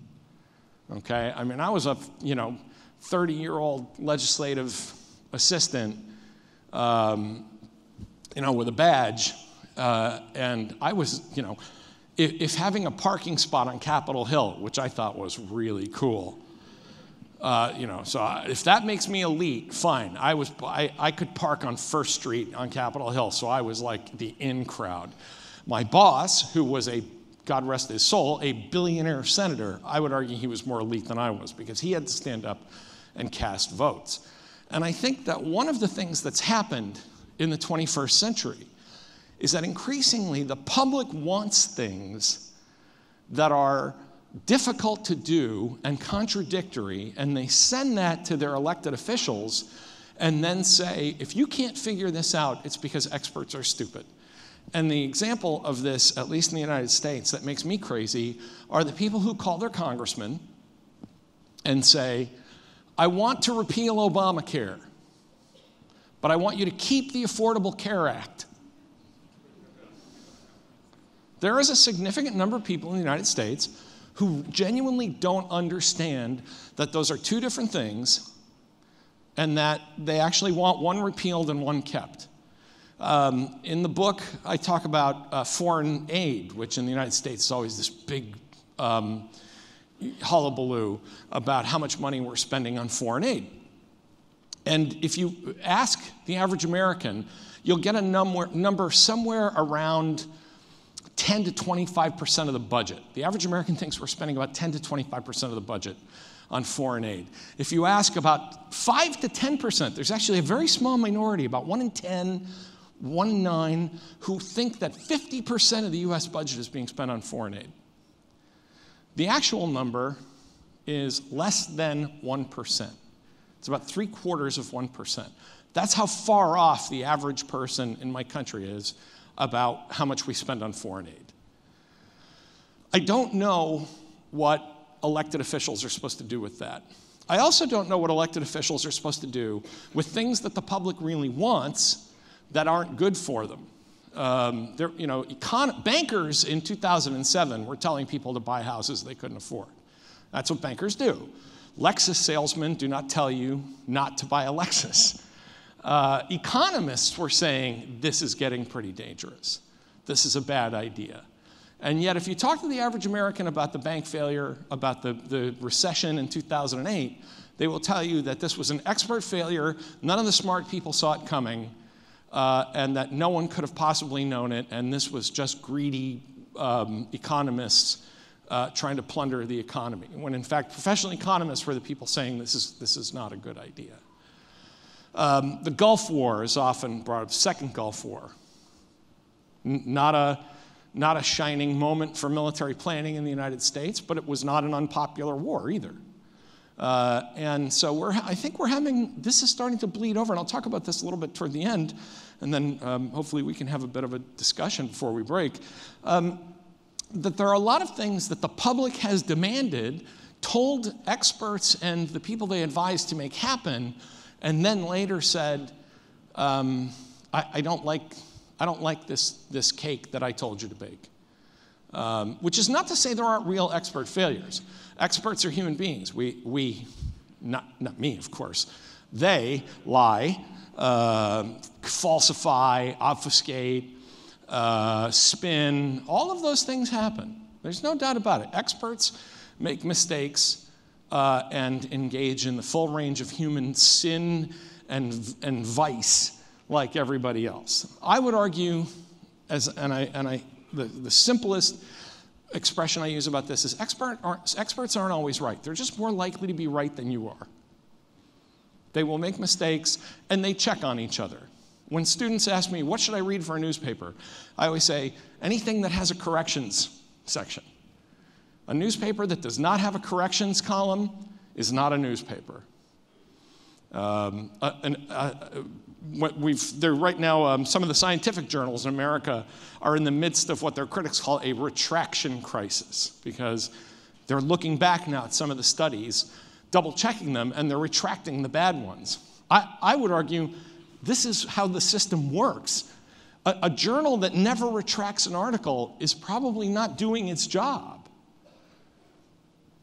Okay, I mean, I was a you know 30 year old legislative assistant, um, you know, with a badge, uh, and I was you know, if, if, having a parking spot on Capitol Hill, which I thought was really cool. Uh, you know, so I, if that makes me elite, fine. I was, I, I could park on First Street on Capitol Hill, so I was like the in crowd. My boss, who was a God rest his soul, a billionaire senator, I would argue he was more elite than I was because he had to stand up and cast votes. And I think that one of the things that's happened in the 21st century is that increasingly the public wants things that are difficult to do and contradictory, and they send that to their elected officials and then say, if you can't figure this out, it's because experts are stupid. And the example of this, at least in the United States, that makes me crazy are the people who call their congressman and say, I want to repeal Obamacare, but I want you to keep the Affordable Care Act. There is a significant number of people in the United States who genuinely don't understand that those are two different things and that they actually want one repealed and one kept. Um, in the book, I talk about uh, foreign aid, which in the United States is always this big um, hullabaloo about how much money we're spending on foreign aid. And if you ask the average American, you'll get a number, number somewhere around 10 to 25% of the budget. The average American [laughs] thinks we're spending about 10 to 25% of the budget on foreign aid. If you ask about 5 to 10%, there's actually a very small minority, about 1 in 10, 1 in 9, who think that 50% of the US budget is being spent on foreign aid. The actual number is less than 1%. It's about three quarters of 1%. That's how far off the average person in my country is about how much we spend on foreign aid. I don't know what elected officials are supposed to do with that. I also don't know what elected officials are supposed to do with things that the public really wants that aren't good for them. Um, you know, econ- bankers in 2007 were telling people to buy houses they couldn't afford. That's what bankers do. Lexus salesmen do not tell you not to buy a Lexus. Uh, economists were saying this is getting pretty dangerous. This is a bad idea. And yet, if you talk to the average American about the bank failure, about the, the recession in 2008, they will tell you that this was an expert failure, none of the smart people saw it coming, uh, and that no one could have possibly known it, and this was just greedy um, economists uh, trying to plunder the economy. When in fact, professional economists were the people saying this is, this is not a good idea. Um, the Gulf War is often brought up, Second Gulf War. N- not, a, not a shining moment for military planning in the United States, but it was not an unpopular war either. Uh, and so we're, I think we're having, this is starting to bleed over, and I'll talk about this a little bit toward the end, and then um, hopefully we can have a bit of a discussion before we break. Um, that there are a lot of things that the public has demanded, told experts and the people they advise to make happen, and then later said, um, I, I, don't like, I don't like this, this cake that I told you to bake. Um, which is not to say there aren't real expert failures. Experts are human beings. We, we not, not me, of course, they lie, uh, falsify, obfuscate, uh, spin. All of those things happen. There's no doubt about it. Experts make mistakes uh, and engage in the full range of human sin and, and vice like everybody else. I would argue, as, and, I, and I, the, the simplest expression I use about this is expert aren't, experts aren't always right. They're just more likely to be right than you are. They will make mistakes and they check on each other. When students ask me, what should I read for a newspaper? I always say, anything that has a corrections section. A newspaper that does not have a corrections column is not a newspaper. Um, uh, and, uh, we've, right now, um, some of the scientific journals in America are in the midst of what their critics call a retraction crisis because they're looking back now at some of the studies, double checking them, and they're retracting the bad ones. I, I would argue this is how the system works. A, a journal that never retracts an article is probably not doing its job.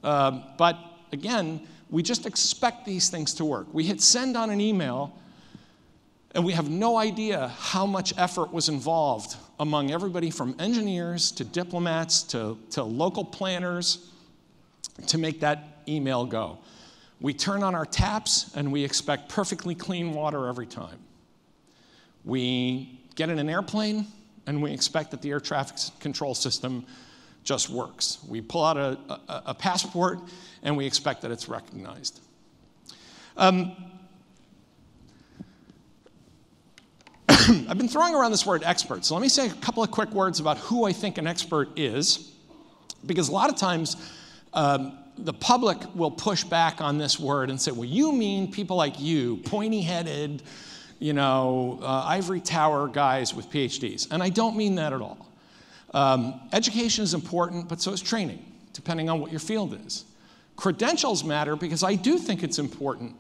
Um, but again, we just expect these things to work. We hit send on an email, and we have no idea how much effort was involved among everybody from engineers to diplomats to, to local planners to make that email go. We turn on our taps and we expect perfectly clean water every time. We get in an airplane and we expect that the air traffic control system just works. We pull out a, a, a passport and we expect that it's recognized. Um, [coughs] I've been throwing around this word expert, so let me say a couple of quick words about who I think an expert is, because a lot of times um, the public will push back on this word and say, well, you mean people like you, pointy headed, you know, uh, ivory tower guys with PhDs. And I don't mean that at all. Um, education is important, but so is training, depending on what your field is. Credentials matter because I do think it's important,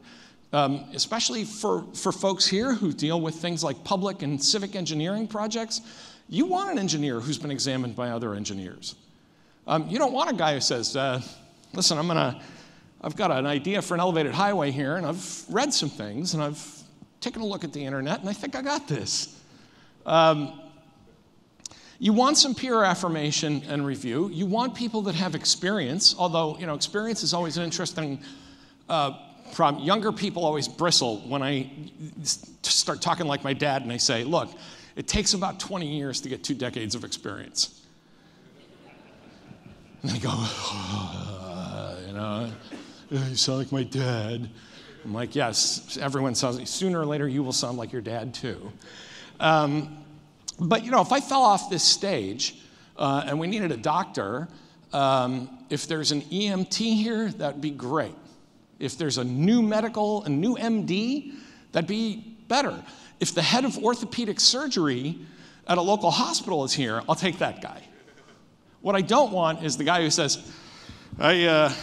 um, especially for, for folks here who deal with things like public and civic engineering projects. You want an engineer who's been examined by other engineers. Um, you don't want a guy who says, uh, listen, I'm gonna, I've got an idea for an elevated highway here, and I've read some things, and I've taken a look at the internet, and I think I got this. Um, you want some peer affirmation and review. You want people that have experience, although, you know, experience is always an interesting uh, problem. Younger people always bristle when I start talking like my dad and I say, look, it takes about 20 years to get two decades of experience. And they go, oh, you know, you sound like my dad. I'm like, yes, everyone sounds, sooner or later you will sound like your dad too. Um, but you know, if I fell off this stage uh, and we needed a doctor, um, if there's an EMT here, that'd be great. If there's a new medical, a new MD, that'd be better. If the head of orthopedic surgery at a local hospital is here, I'll take that guy. What I don't want is the guy who says, I uh,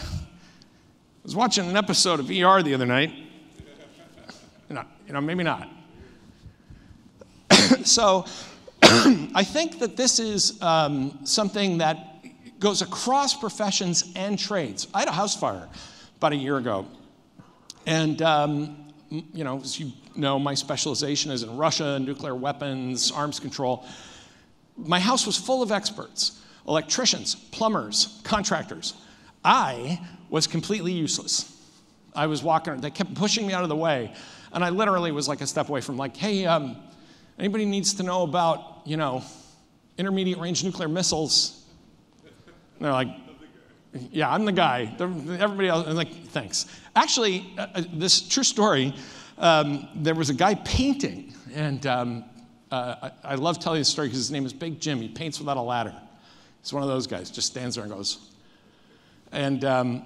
was watching an episode of ER the other night. [laughs] You know, you know maybe not. [coughs] so [clears throat] I think that this is um, something that goes across professions and trades. I had a house fire about a year ago. And, um, you know, as you know, my specialization is in Russia, nuclear weapons, arms control. My house was full of experts electricians, plumbers, contractors. I was completely useless. I was walking, they kept pushing me out of the way. And I literally was like a step away from, like, hey, um, anybody needs to know about, you know, intermediate range nuclear missiles? And they're like, yeah, I'm the guy. Everybody else, I'm like, thanks. Actually, uh, uh, this true story, um, there was a guy painting, and um, uh, I, I, love telling the story because his name is Big Jim. He paints without a ladder. He's one of those guys, just stands there and goes. And um,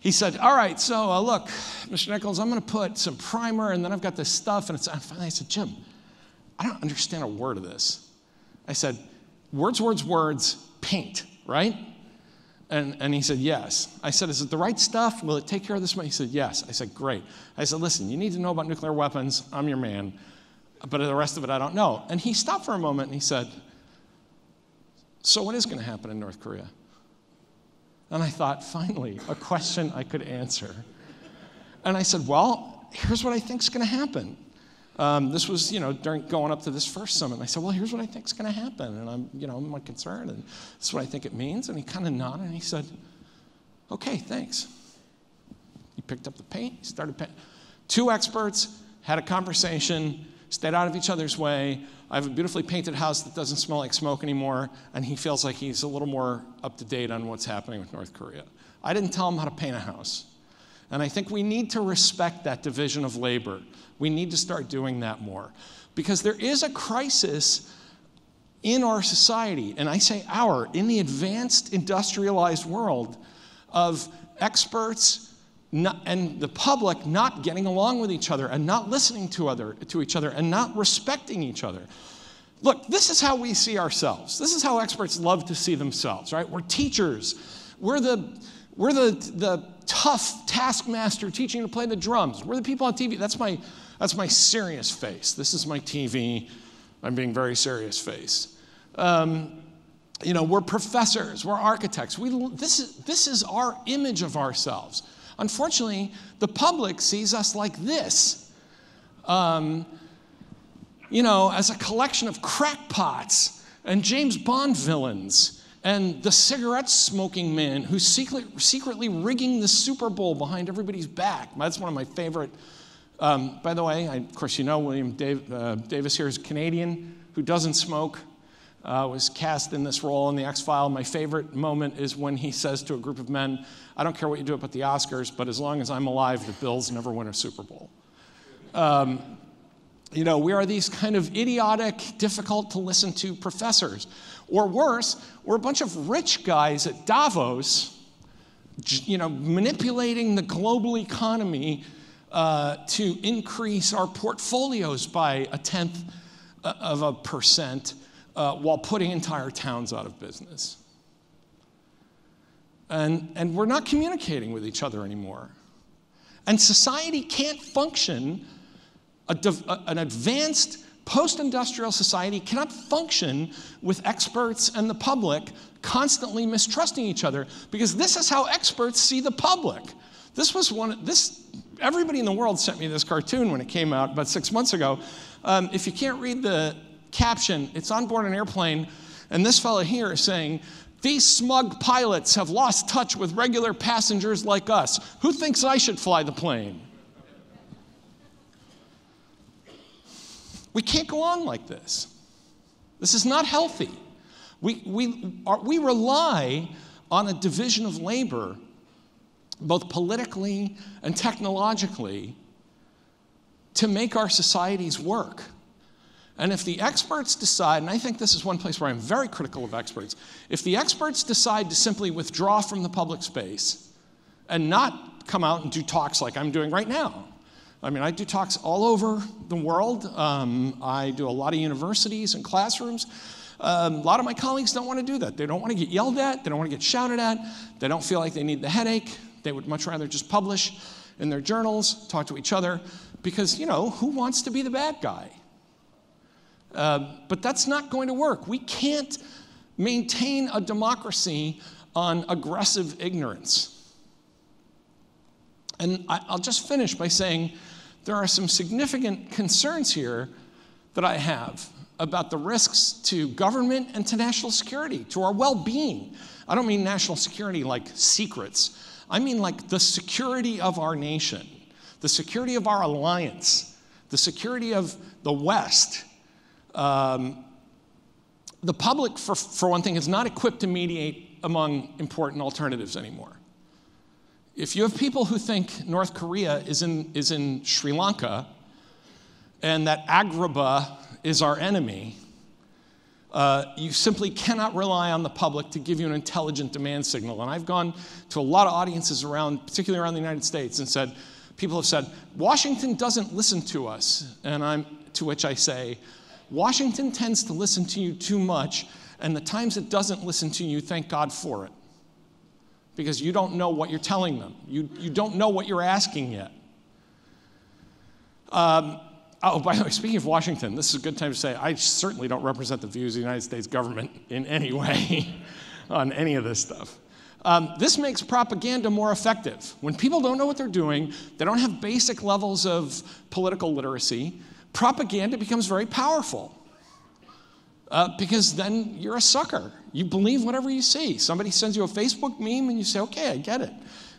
he said, All right, so uh, look, Mr. Nichols, I'm going to put some primer, and then I've got this stuff. And, it's, and finally I said, Jim, I don't understand a word of this. I said, Words, words, words, paint, right? And, and he said, Yes. I said, Is it the right stuff? Will it take care of this? He said, Yes. I said, Great. I said, Listen, you need to know about nuclear weapons. I'm your man. But the rest of it, I don't know. And he stopped for a moment and he said, So what is going to happen in North Korea? And I thought, finally, a question I could answer. And I said, Well, here's what I think is going to happen. Um, this was, you know, during going up to this first summit. And I said, well, here's what I think is going to happen. And I'm, you know, I'm concerned. And this is what I think it means. And he kind of nodded and he said, okay, thanks. He picked up the paint, he started painting. Two experts had a conversation, stayed out of each other's way. I have a beautifully painted house that doesn't smell like smoke anymore, and he feels like he's a little more up to date on what's happening with North Korea. I didn't tell him how to paint a house. And I think we need to respect that division of labor. We need to start doing that more. Because there is a crisis in our society, and I say our, in the advanced industrialized world, of experts not, and the public not getting along with each other and not listening to, other, to each other and not respecting each other. Look, this is how we see ourselves. This is how experts love to see themselves, right? We're teachers. We're the, we're the, the tough taskmaster teaching to play the drums. We're the people on TV. That's my, that's my serious face. This is my TV. I'm being very serious face. Um, you know, we're professors, we're architects. We, this, is, this is our image of ourselves. Unfortunately, the public sees us like this. Um, you know, as a collection of crackpots and James Bond villains and the cigarette smoking man who's secret, secretly rigging the Super Bowl behind everybody's back. That's one of my favorite. Um, by the way, I, of course, you know William Dave, uh, Davis here is a Canadian who doesn't smoke. Uh, was cast in this role in the X File. My favorite moment is when he [laughs] says to a group of men, "I don't care what you do at the Oscars, but as long as I'm alive, the Bills never win a Super Bowl." Um, you know, we are these kind of idiotic, difficult to listen to professors. Or worse, we're a bunch of rich guys at Davos, you know, manipulating the global economy uh, to increase our portfolios by a tenth uh, of a percent uh, while putting entire towns out of business. And, and we're not communicating with each other anymore. And society can't function a, an advanced post industrial society cannot function with experts and the public constantly mistrusting each other because this is how experts see the public. This was one, this, everybody in the world sent me this cartoon when it came out about six months ago. Um, if you can't read the caption. It's on board an airplane, and this fellow here is saying, These smug pilots have lost touch with regular passengers like us. Who thinks I should fly the plane? We can't go on like this. This is not healthy. We, we, are, we rely on a division of labor, both politically and technologically, to make our societies work. And if the experts decide, and I think this is one place where I'm very critical of experts, if the experts decide to simply withdraw from the public space and not come out and do talks like I'm doing right now, I mean, I do talks all over the world. Um, I do a lot of universities and classrooms. Um, a lot of my colleagues don't want to do that. They don't want to get yelled at. They don't want to get shouted at. They don't feel like they need the headache. They would much rather just publish in their journals, talk to each other, because, you know, who wants to be the bad guy? Uh, but that's not going to work. We can't maintain a democracy on aggressive ignorance. And I, I'll just finish by saying there are some significant concerns here that I have about the risks to government and to national security, to our well being. I don't mean national security like secrets, I mean like the security of our nation, the security of our alliance, the security of the West. Um, the public, for, for one thing, is not equipped to mediate among important alternatives anymore. If you have people who think North Korea is in, is in Sri Lanka and that Agrabah is our enemy, uh, you simply cannot rely on the public to give you an intelligent demand signal. And I've gone to a lot of audiences around, particularly around the United States, and said, people have said, Washington doesn't listen to us. And I'm, to which I say, Washington tends to listen to you too much, and the times it doesn't listen to you, thank God for it because you don't know what you're telling them. You, you don't know what you're asking yet. Um, oh, by the way, speaking of Washington, this is a good time to say I certainly don't represent the views of the United States government in any way [laughs] on any of this stuff. Um, this makes propaganda more effective. When people don't know what they're doing, they don't have basic levels of political literacy, propaganda becomes very powerful. Uh, because then you're a sucker. You believe whatever you see. Somebody sends you a Facebook meme and you say, okay, I get it.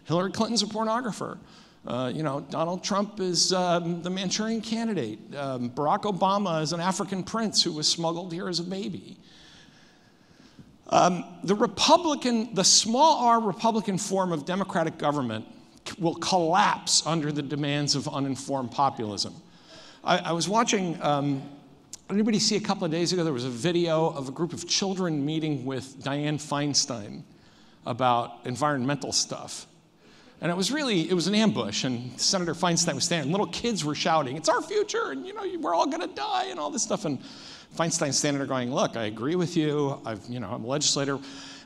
Hillary Clinton's a pornographer. Uh, you know, Donald Trump is um, the Manchurian candidate. Um, Barack Obama is an African prince who was smuggled here as a baby. Um, the Republican, the small r Republican form of democratic government will collapse under the demands of uninformed populism. I, I was watching um, Anybody see a couple of days ago there was a video of a group of children meeting with Dianne Feinstein about environmental stuff. And it was really, it was an ambush, and Senator Feinstein was standing, little kids were shouting, it's our future, and you know, we're all gonna die, and all this stuff. And Feinstein's standing there going, look, I agree with you, I've, you know, I'm a legislator.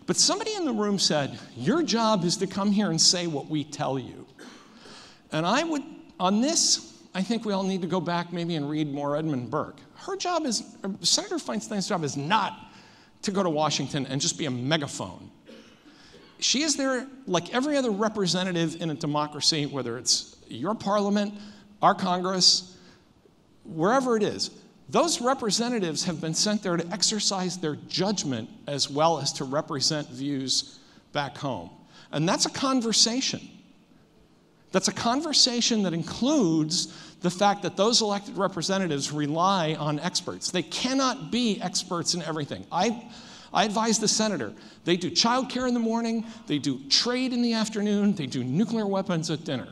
But somebody in the room said, your job is to come here and say what we tell you. And I would, on this, I think we all need to go back maybe and read more Edmund Burke her job is, Senator Feinstein's job is not to go to Washington and just be a megaphone. She is there like every other representative in a democracy, whether it's your parliament, our Congress, wherever it is. Those representatives have been sent there to exercise their judgment as well as to represent views back home. And that's a conversation. That's a conversation that includes the fact that those elected representatives rely on experts. They cannot be experts in everything. I, I advise the senator they do childcare in the morning, they do trade in the afternoon, they do nuclear weapons at dinner.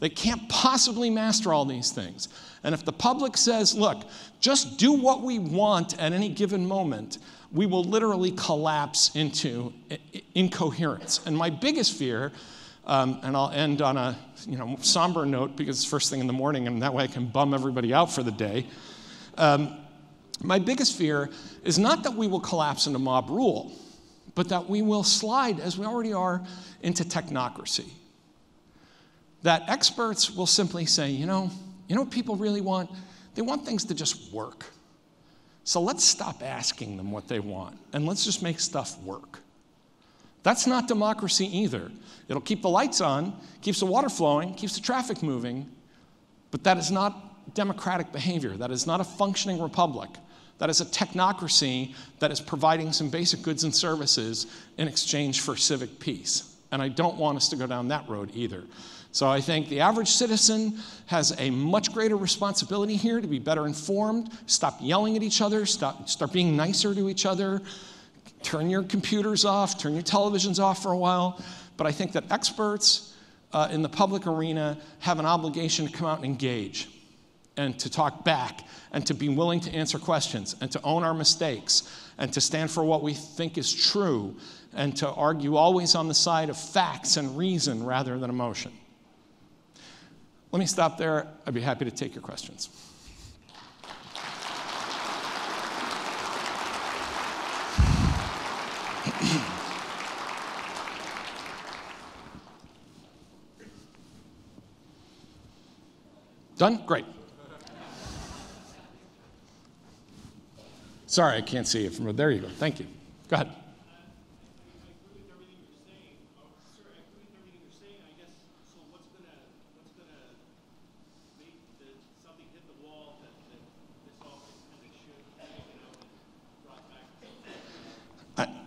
They can't possibly master all these things. And if the public says, look, just do what we want at any given moment, we will literally collapse into incoherence. And my biggest fear um, and I'll end on a you know, somber note because it's first thing in the morning, and that way I can bum everybody out for the day. Um, my biggest fear is not that we will collapse into mob rule, but that we will slide, as we already are, into technocracy. That experts will simply say, you know, you know what people really want? They want things to just work. So let's stop asking them what they want and let's just make stuff work. That's not democracy either. It'll keep the lights on, keeps the water flowing, keeps the traffic moving, but that is not democratic behavior. That is not a functioning republic. that is a technocracy that is providing some basic goods and services in exchange for civic peace. And I don't want us to go down that road either. So I think the average citizen has a much greater responsibility here to be better informed, stop yelling at each other, stop, start being nicer to each other, turn your computers off, turn your televisions off for a while. But I think that experts uh, in the public arena have an obligation to come out and engage and to talk back and to be willing to answer questions and to own our mistakes and to stand for what we think is true and to argue always on the side of facts and reason rather than emotion. Let me stop there. I'd be happy to take your questions. Done? Great. Sorry, I can't see it from there. You go. Thank you. Go ahead.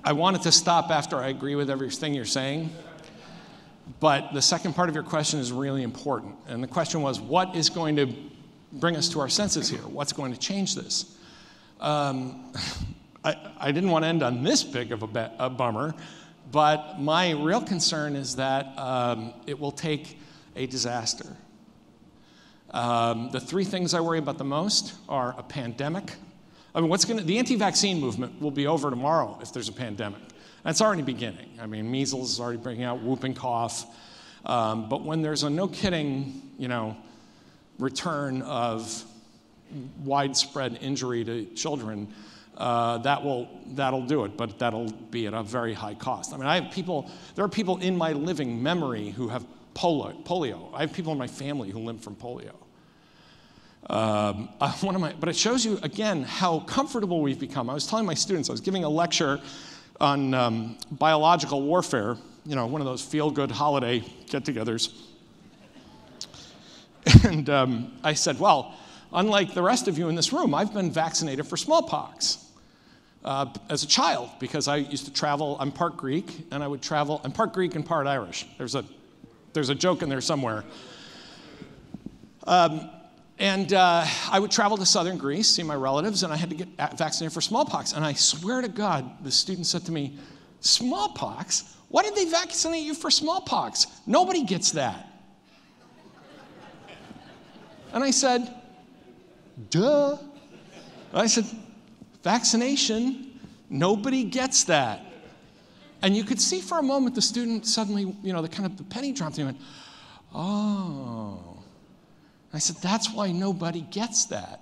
I wanted to stop after I agree with everything you're saying. But the second part of your question is really important. And the question was what is going to bring us to our senses here? What's going to change this? Um, I, I, didn't want to end on this big of a, be- a bummer, but my real concern is that um, it will take a disaster. Um, the three things I worry about the most are a pandemic, I mean, what's going to, the anti vaccine movement will be over tomorrow if there's a pandemic. That's already beginning. I mean, measles is already breaking out, whooping cough. Um, but when there's a no kidding, you know, return of widespread injury to children, uh, that will that'll do it, but that'll be at a very high cost. I mean, I have people. There are people in my living memory who have polio. polio. I have people in my family who live from polio. Um, [laughs] one of my, but it shows you again how comfortable we've become. I was telling my students, I was giving a lecture on um, biological warfare, you know, one of those feel good holiday get togethers. [laughs] And um, I said, Well, unlike the rest of you in this room, I've been vaccinated for smallpox. Uh, as a child, because I used to travel, I'm part Greek, and I would travel, I'm part Greek and part Irish. There's a, there's a joke in there somewhere. Um, and uh, I would travel to southern Greece, see my relatives, and I had to get vaccinated for smallpox. And I swear to God, the student said to me, Smallpox? Why did they vaccinate you for smallpox? Nobody gets that. And I said, Duh. I said, Vaccination, nobody gets that. And you could see for a moment the student suddenly, you know, the kind of the penny dropped and he went, Oh. I said, that's why nobody gets that.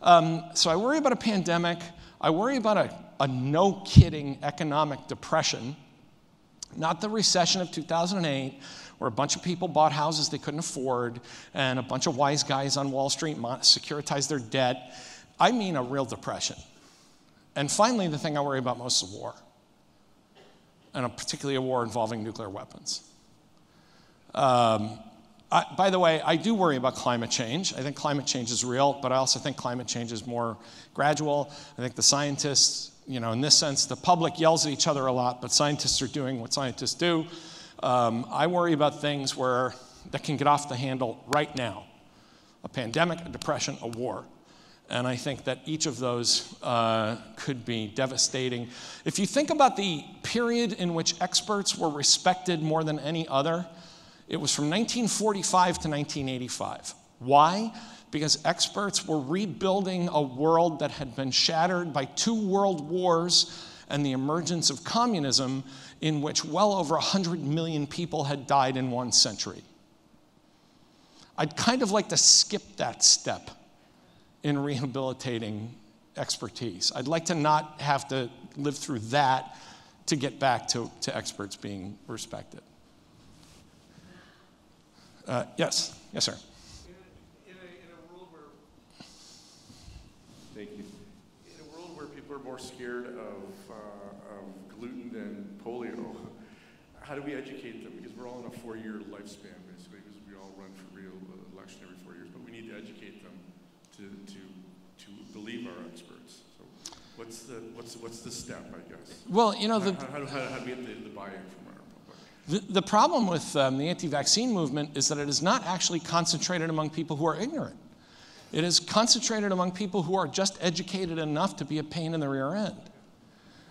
Um, so I worry about a pandemic. I worry about a, a no kidding economic depression, not the recession of 2008, where a bunch of people bought houses they couldn't afford and a bunch of wise guys on Wall Street securitized their debt. I mean a real depression. And finally, the thing I worry about most is war, and particularly a war involving nuclear weapons. Um, I, by the way, I do worry about climate change. I think climate change is real, but I also think climate change is more gradual. I think the scientists, you know, in this sense, the public yells at each other a lot, but scientists are doing what scientists do. Um, I worry about things where that can get off the handle right now a pandemic, a depression, a war. And I think that each of those uh, could be devastating. If you think about the period in which experts were respected more than any other, it was from 1945 to 1985. Why? Because experts were rebuilding a world that had been shattered by two world wars and the emergence of communism, in which well over 100 million people had died in one century. I'd kind of like to skip that step in rehabilitating expertise. I'd like to not have to live through that to get back to, to experts being respected. Uh, yes, yes, sir. In a, world where, thank you. In a world where people are more scared of, uh, of gluten than polio, how do we educate them? Because we're all in a four-year lifespan, basically, because we all run for real election every four years. But we need to educate them to, to, to believe our experts. So What's the, what's, what's the step, I guess? Well, you know, the, How, how, how, do we get the, the buy-in from our public? the, the problem with um, the anti vaccine movement is that it is not actually concentrated among people who are ignorant. It is concentrated among people who are just educated enough to be a pain in the rear end.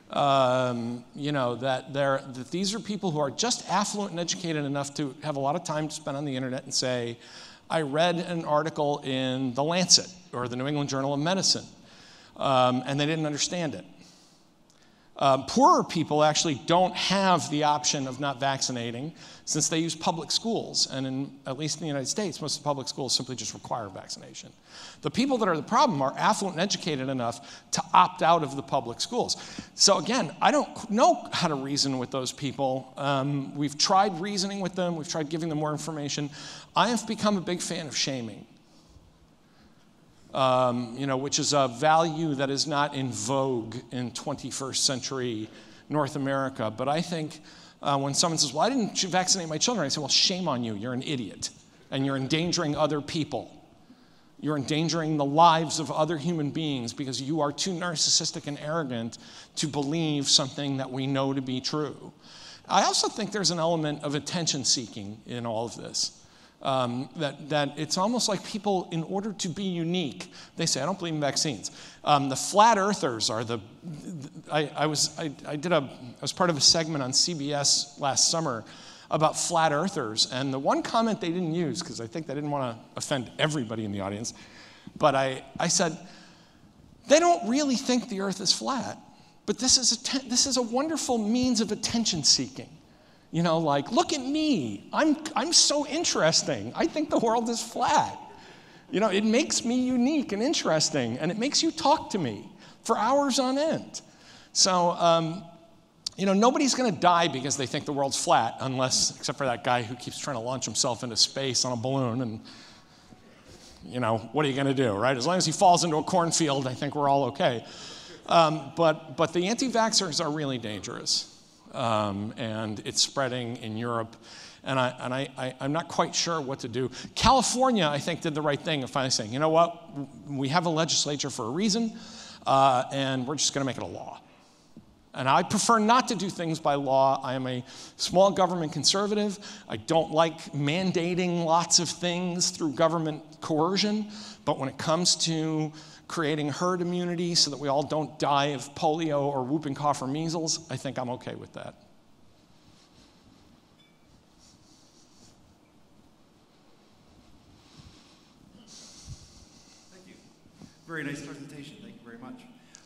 Um, you know, that, that these are people who are just affluent and educated enough to have a lot of time to spend on the internet and say, I read an article in The Lancet or the New England Journal of Medicine, um, and they didn't understand it. Um, poorer people actually don't have the option of not vaccinating since they use public schools. And in, at least in the United States, most of the public schools simply just require vaccination. The people that are the problem are affluent and educated enough to opt out of the public schools. So, again, I don't know how to reason with those people. Um, we've tried reasoning with them, we've tried giving them more information. I have become a big fan of shaming um, you know, which is a value that is not in vogue in 21st century North America. But I think uh, when someone says, Well, I didn't vaccinate my children, I say, Well, shame on you. You're an idiot. And you're endangering other people. You're endangering the lives of other human beings because you are too narcissistic and arrogant to believe something that we know to be true. I also think there's an element of attention seeking in all of this. Um, that, that it's almost like people, in order to be unique, they say, I don't believe in vaccines. Um, the flat earthers are the, I, I, was, I, I, did a, I was part of a segment on CBS last summer about flat earthers, and the one comment they didn't use, because I think they didn't want to offend everybody in the audience, but I, I said, they don't really think the earth is flat, but this is a, this is a wonderful means of attention seeking. You know, like, look at me. I'm, I'm so interesting. I think the world is flat. You know, it makes me unique and interesting, and it makes you talk to me for hours on end. So, um, you know, nobody's going to die because they think the world's flat, unless, except for that guy who keeps trying to launch himself into space on a balloon. And, you know, what are you going to do, right? As long as he falls into a cornfield, I think we're all okay. Um, but, but the anti vaxxers are really dangerous um, and it's spreading in Europe. And, I, and I, I, am not quite sure what to do. California, I think, did the right thing of finally saying, you know what, we have a legislature for a reason, uh, and we're just going to make it a law. And I prefer not to do things by law. I am a small government conservative. I don't like mandating lots of things through government coercion. But when it comes to creating herd immunity so that we all don't die of polio or whooping cough or measles, I think I'm okay with that. Thank you. Very nice presentation. Thank you very much.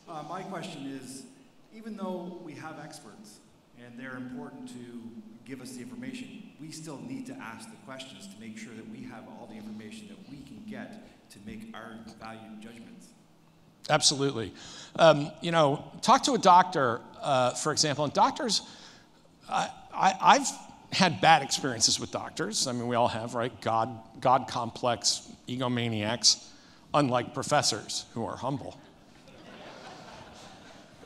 Uh, my question is even though we have experts and they're important to give us the information, we still need to ask the questions to make sure that we have all the information that we can get to make our valued judgments. Absolutely. Um, you know, talk to a doctor, uh, for example, and doctors, I, I, have had bad experiences with doctors. I mean, we all have, right? God, God complex egomaniacs, unlike professors who are humble.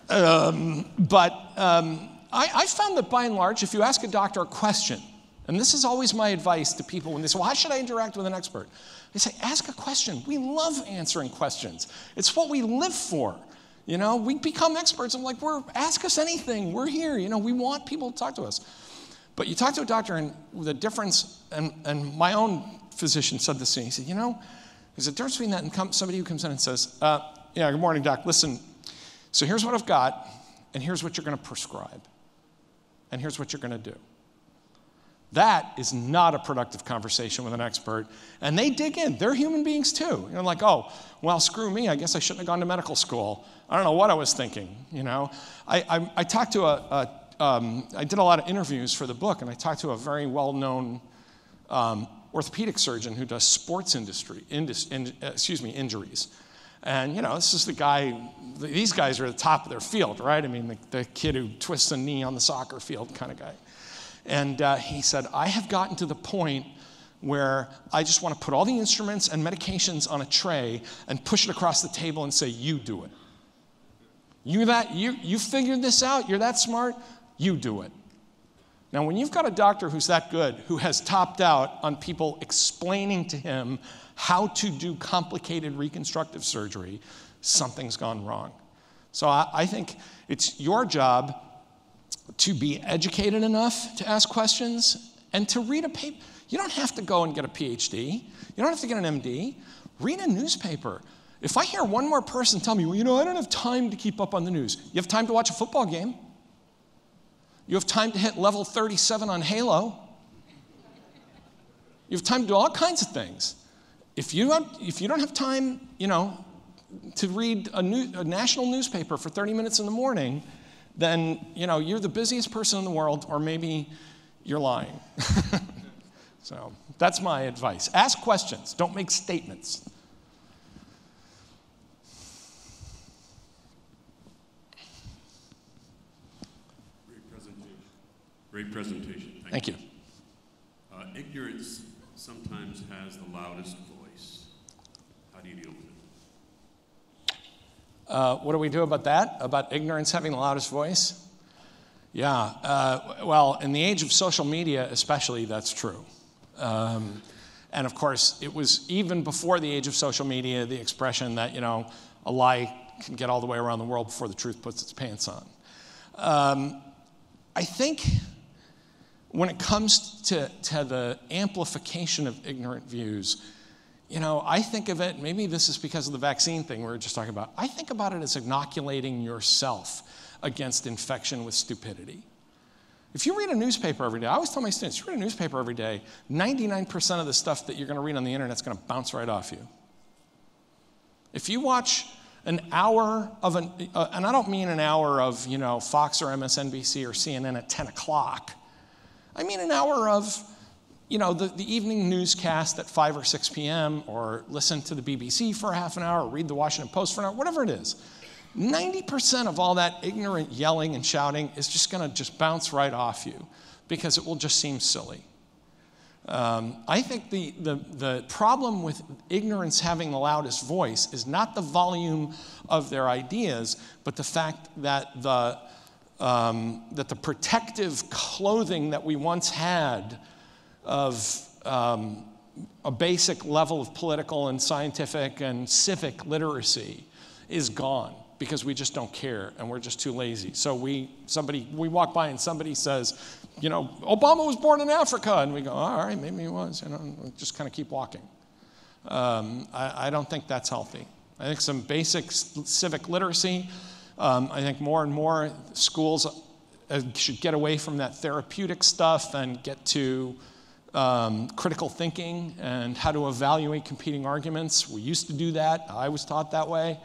um, but um, I, I found that by and large, if you ask a doctor a question, and this is always my advice to people when they say, Well, how should I interact with an expert? I say, Ask a question. We love answering questions, it's what we live for. You know, we become experts. I'm like, we're ask us anything. We're here. You know, we want people to talk to us. But you talk to a doctor, and the difference, and, and my own physician said this to me. He said, You know, there's a difference between that and somebody who comes in and says, uh, Yeah, good morning, doc. Listen, so here's what I've got, and here's what you're going to prescribe, and here's what you're going to do. That is not a productive conversation with an expert. And they dig in. They're human beings too. You're like, oh, well, screw me. I guess I shouldn't have gone to medical school. I don't know what I was thinking. You know, I, I, I talked to a, a um, I did a lot of interviews for the book, and I talked to a very well-known um, orthopedic surgeon who does sports industry, indus, in, excuse me, injuries. And you know, this is the guy. These guys are at the top of their field, right? I mean, the, the kid who twists a knee on the soccer field, kind of guy. And uh, he said, I have gotten to the point where I just want to put all the instruments and medications on a tray and push it across the table and say, You do it. You that you you figured this out, you're that smart, you do it. Now, when you've got a doctor who's that good, who has topped out on people explaining to him how to do complicated reconstructive surgery, something's gone wrong. So I, I think it's your job to be educated enough to ask questions and to read a paper. You don't have to go and get a PhD. You don't have to get an MD. Read a newspaper. If I hear one more person tell me, well, you know, I don't have time to keep up on the news, you have time to watch a football game. You have time to hit level 37 on Halo. You have time to do all kinds of things. If you, have, if you don't have time, you know, to read a, new, a national newspaper for 30 minutes in the morning, then, you know, you're the busiest person in the world, or maybe you're lying. [laughs] so that's my advice. Ask questions, don't make statements. Great presentation. Great presentation. Thank you. Uh, ignorance sometimes has the loudest voice. How do you deal with it? Uh, what do we do about that? About ignorance having the loudest voice? Yeah, uh, well, in the age of social media, especially, that's true. Um, and of course, it was even before the age of social media, the expression that, you know, a lie can get all the way around the world before the truth puts its pants on. Um, I think when it comes to, to the amplification of ignorant views, you know, I think of it, maybe this is because of the vaccine thing we were just talking about. I think about it as inoculating yourself against infection with stupidity. If you read a newspaper every day, I always tell my students, you read a newspaper every day, 99% of the stuff that you're going to read on the internet is going to bounce right off you. If you watch an hour of an, uh, and I don't mean an hour of, you know, Fox or MSNBC or CNN at 10 o'clock. I mean an hour of, you know, the, the evening newscast at 5 or 6 p.m., or listen to the BBC for half an hour, or read the Washington Post for an hour, whatever it is. 90% of all that ignorant yelling and shouting is just going to just bounce right off you because it will just seem silly. Um, I think the, the, the problem with ignorance having the loudest voice is not the volume of their ideas, but the fact that the, um, that the protective clothing that we once had of um, a basic level of political and scientific and civic literacy is gone because we just don't care and we're just too lazy. So we somebody we walk by and somebody says, you know, Obama was born in Africa, and we go, all right, maybe he was. You know, just kind of keep walking. Um, I, I, don't think that's healthy. I think some basic civic literacy. Um, I think more and more schools uh, should get away from that therapeutic stuff and get to um, critical thinking and how to evaluate competing arguments. We used to do that. I was taught that way.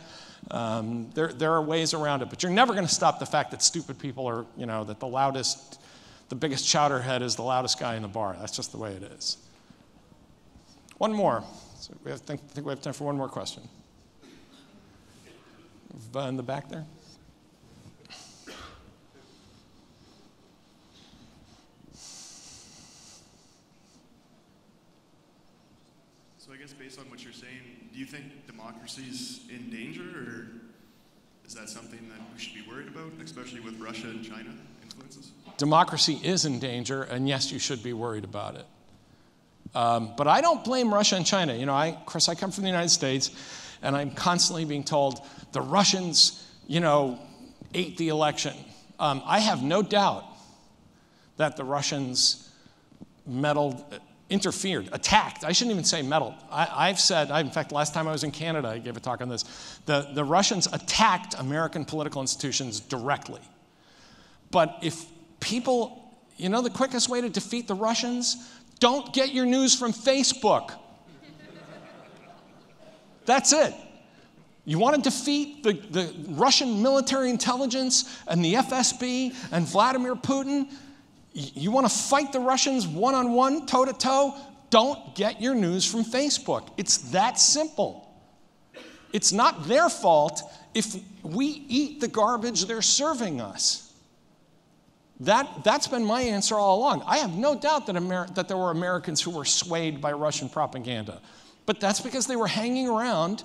Um, there, there are ways around it, but you're never going to stop the fact that stupid people are, you know, that the loudest, the biggest chowderhead is the loudest guy in the bar. That's just the way it is. One more. So we have, think, think we have time for one more question. In the back there. Guess based on what you're saying, do you think democracy's in danger, or is that something that we should be worried about, especially with Russia and China influences? Democracy is in danger, and yes, you should be worried about it. Um, but I don't blame Russia and China. You know, I, of course, I come from the United States, and I'm constantly being told the Russians, you know, ate the election. Um, I have no doubt that the Russians meddled interfered, attacked. I shouldn't even say meddled. I, have said, I, in fact, last time I was in Canada, I gave a talk on this. The, the Russians attacked American political institutions directly. But if people, you know, the quickest way to defeat the Russians? Don't get your news from Facebook. That's it. You want to defeat the, the Russian military intelligence and the FSB and Vladimir Putin? You want to fight the Russians one on one, toe to toe? Don't get your news from Facebook. It's that simple. It's not their fault if we eat the garbage they're serving us. That, that's been my answer all along. I have no doubt that, that there were Americans who were swayed by Russian propaganda. But that's because they were hanging around,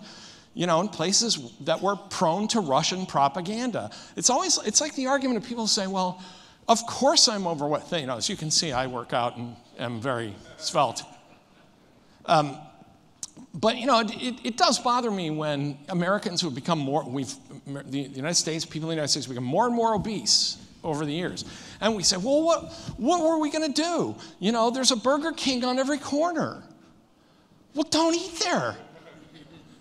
you know, in places that were prone to Russian propaganda. It's always, it's like the argument of people saying, well, of course, I'm overweight. You know, as you can see, I work out and am very svelte. Um, but you know, it, it, it, does bother me when Americans who have become more, we've, the United States, people in the United States become more and more obese over the years. And we say, well, what, what were we going to do? You know, there's a Burger King on every corner. Well, don't eat there.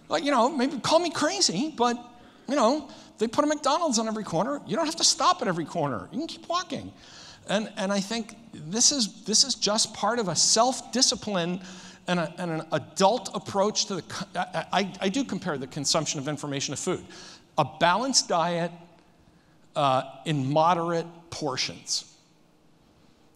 Like, you know, maybe call me crazy, but, you know, they put a McDonald's on every corner. You don't have to stop at every corner. You can keep walking. And, and I think this is, this is just part of a self discipline and, and, an adult approach to the. I, I, do compare the consumption of information to food. A balanced diet uh, in moderate portions.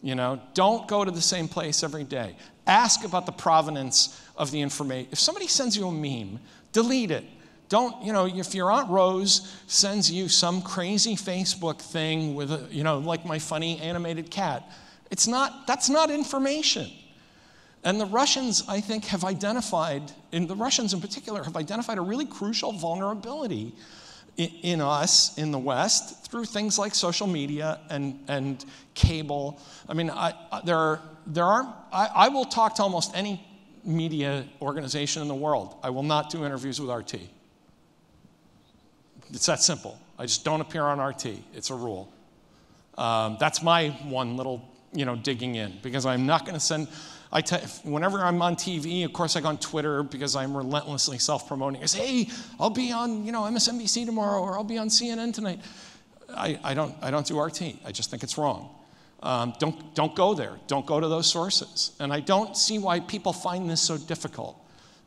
You know, don't go to the same place every day. Ask about the provenance of the information. If somebody sends you a meme, delete it. Don't, you know, if your Aunt Rose sends you some crazy Facebook thing with, a, you know, like my funny animated cat, it's not, that's not information. And the Russians, I think, have identified, and the Russians in particular, have identified a really crucial vulnerability in, in us in the West through things like social media and, and cable. I mean, I, there are, there are I, I will talk to almost any media organization in the world. I will not do interviews with RT. It's that simple. I just don't appear on RT. It's a rule. Um, that's my one little, you know, digging in because I'm not going to send I whenever I'm on TV, of course, I go on Twitter because I'm relentlessly self-promoting. I say, "Hey, I'll be on, you know, MSNBC tomorrow, or I'll be on CNN tonight." I, I don't, I don't do RT. I just think it's wrong. Um, don't, don't go there. Don't go to those sources. And I don't see why people find this so difficult.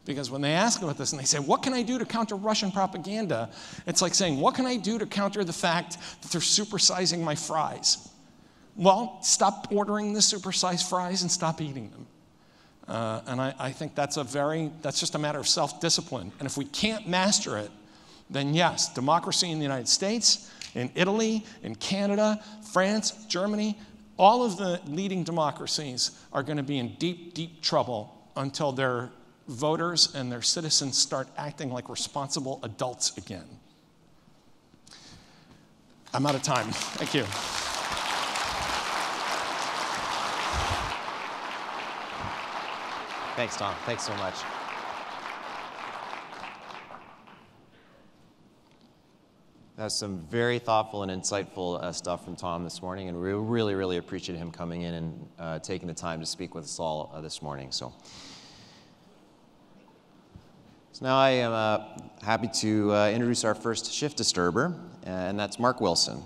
Because when they ask about this and they say, What can I do to counter Russian propaganda? It's like saying, What can I do to counter the fact that they're supersizing my fries? Well, stop ordering the supersized fries and stop eating them. Uh, and I, I think that's a very, that's just a matter of self discipline. And if we can't master it, then yes, democracy in the United States, in Italy, in Canada, France, Germany, all of the leading democracies are going to be in deep, deep trouble until their voters and their citizens start acting like responsible adults again. I'm out of time. Thank you. Thanks, Tom. Thanks so much. That's some very thoughtful and insightful uh, stuff from Tom this morning, and we really, really appreciate him coming in and uh, taking the time to speak with us all uh, this morning. So, so now I am uh, happy to uh, introduce our first shift disturber, and that's Mark Wilson.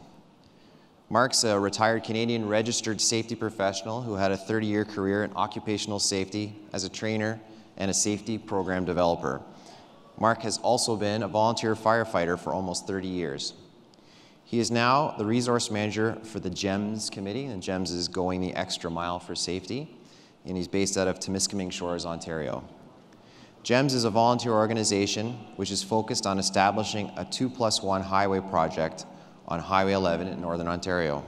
Mark's a retired Canadian registered safety professional who had a 30 year career in occupational safety as a trainer and a safety program developer. Mark has also been a volunteer firefighter for almost 30 years. He is now the resource manager for the GEMS committee, and GEMS is going the extra mile for safety, and he's based out of Temiskaming Shores, Ontario. GEMS is a volunteer organization which is focused on establishing a 2 plus 1 highway project on Highway 11 in Northern Ontario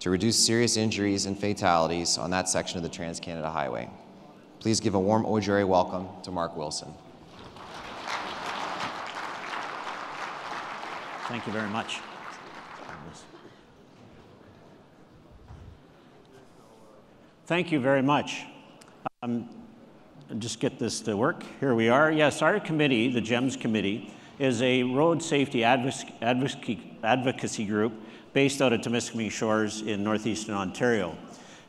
to reduce serious injuries and fatalities on that section of the Trans Canada Highway. Please give a warm OGRA welcome to Mark Wilson. Thank you very much. Thank you very much. Um, just get this to work. Here we are. Yes, our committee, the GEMS committee, is a road safety advocacy, advocacy group based out of Temiskaming Shores in northeastern Ontario.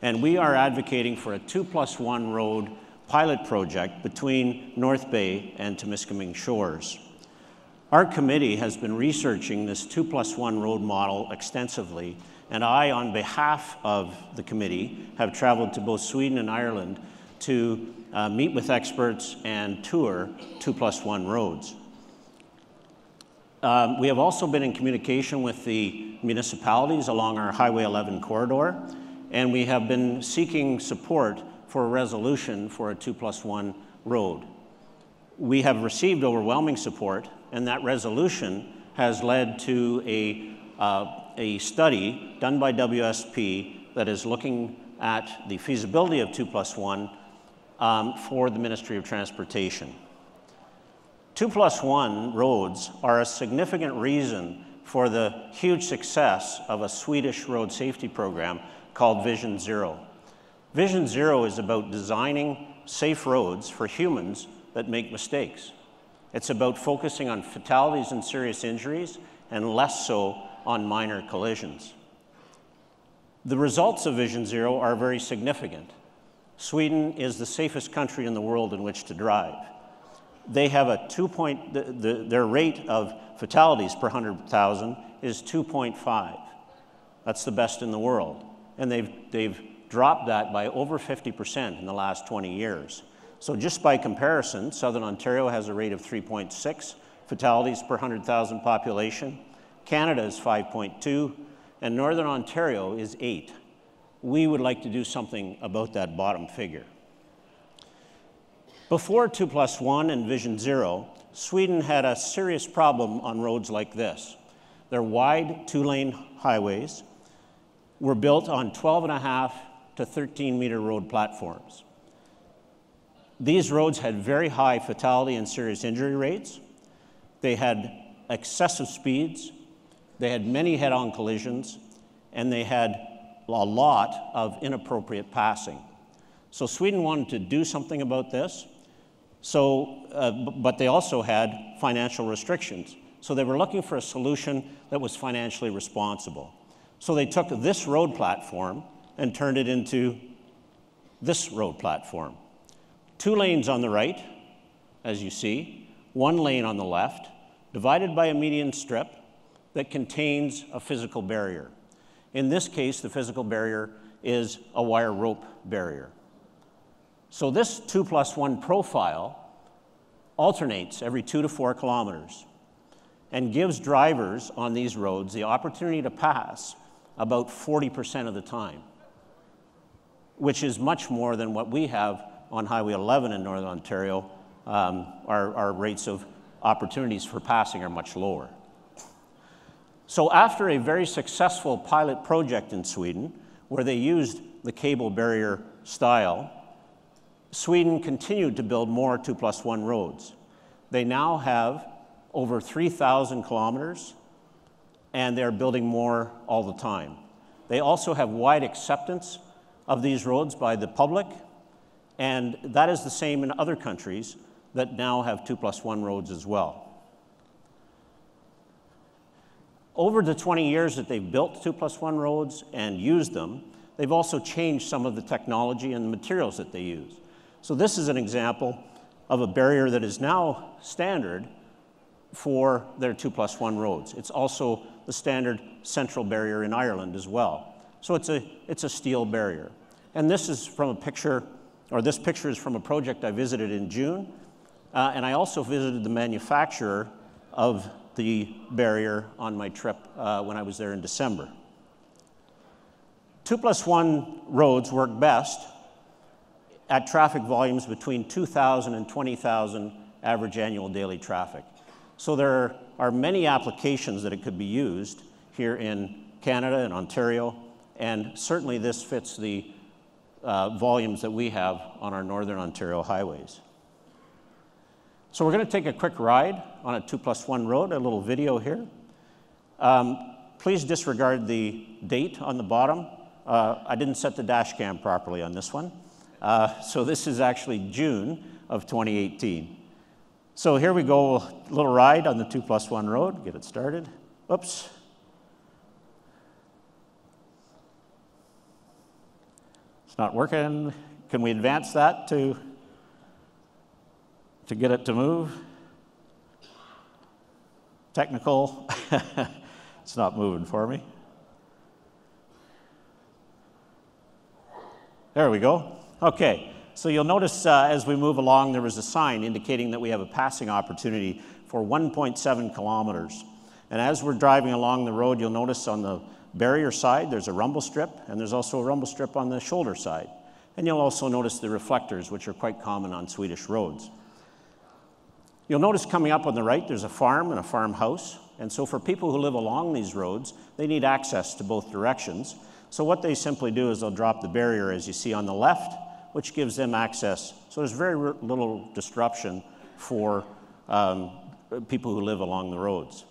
And we are advocating for a two plus one road pilot project between North Bay and Temiskaming Shores. Our committee has been researching this two plus one road model extensively, and I, on behalf of the committee, have traveled to both Sweden and Ireland to uh, meet with experts and tour two plus one roads. Um, we have also been in communication with the municipalities along our Highway 11 corridor, and we have been seeking support for a resolution for a 2 plus 1 road. We have received overwhelming support, and that resolution has led to a, uh, a study done by WSP that is looking at the feasibility of 2 plus 1 um, for the Ministry of Transportation. Two plus one roads are a significant reason for the huge success of a Swedish road safety program called Vision Zero. Vision Zero is about designing safe roads for humans that make mistakes. It's about focusing on fatalities and serious injuries and less so on minor collisions. The results of Vision Zero are very significant. Sweden is the safest country in the world in which to drive. They have a two point, the, the, their rate of fatalities per 100,000 is 2.5. That's the best in the world. And they've, they've dropped that by over 50% in the last 20 years. So, just by comparison, Southern Ontario has a rate of 3.6 fatalities per 100,000 population. Canada is 5.2, and Northern Ontario is 8. We would like to do something about that bottom figure. Before 2 plus 1 and Vision Zero, Sweden had a serious problem on roads like this. Their wide two lane highways were built on 12 and a half to 13 meter road platforms. These roads had very high fatality and serious injury rates. They had excessive speeds. They had many head on collisions. And they had a lot of inappropriate passing. So Sweden wanted to do something about this. So, uh, but they also had financial restrictions. So they were looking for a solution that was financially responsible. So they took this road platform and turned it into this road platform. Two lanes on the right, as you see, one lane on the left, divided by a median strip that contains a physical barrier. In this case, the physical barrier is a wire rope barrier. So this 2 plus 1 profile alternates every two to four kilometers and gives drivers on these roads the opportunity to pass about 40% of the time, which is much more than what we have on Highway 11 in Northern Ontario. Um, our, our rates of opportunities for passing are much lower. So, after a very successful pilot project in Sweden, where they used the cable barrier style, Sweden continued to build more 2 plus 1 roads. They now have over 3,000 kilometers, and they're building more all the time. They also have wide acceptance of these roads by the public, and that is the same in other countries that now have 2 plus 1 roads as well. Over the 20 years that they've built 2 plus 1 roads and used them, they've also changed some of the technology and the materials that they use. So, this is an example of a barrier that is now standard for their 2 plus 1 roads. It's also the standard central barrier in Ireland as well. So, it's a, it's a steel barrier. And this is from a picture, or this picture is from a project I visited in June. Uh, and I also visited the manufacturer of the barrier on my trip uh, when I was there in December. Two plus one roads work best at traffic volumes between 2,000 and 20,000 average annual daily traffic. So there are many applications that it could be used here in Canada and Ontario, and certainly this fits the uh, volumes that we have on our Northern Ontario highways. So we're going to take a quick ride on a two plus one road, a little video here. Um, please disregard the date on the bottom. Uh, I didn't set the dash cam properly on this one. Uh, so this is actually June of 2018. So here we go, a little ride on the two plus one road, get it started. Oops. It's not working. Can we advance that to to get it to move. Technical, [laughs] it's not moving for me. There we go. Okay, so you'll notice uh, as we move along, there is a sign indicating that we have a passing opportunity for 1.7 kilometers. And as we're driving along the road, you'll notice on the barrier side there's a rumble strip, and there's also a rumble strip on the shoulder side. And you'll also notice the reflectors, which are quite common on Swedish roads. You'll notice coming up on the right, there's a farm and a farmhouse. And so, for people who live along these roads, they need access to both directions. So, what they simply do is they'll drop the barrier, as you see on the left, which gives them access. So, there's very little disruption for um, people who live along the roads.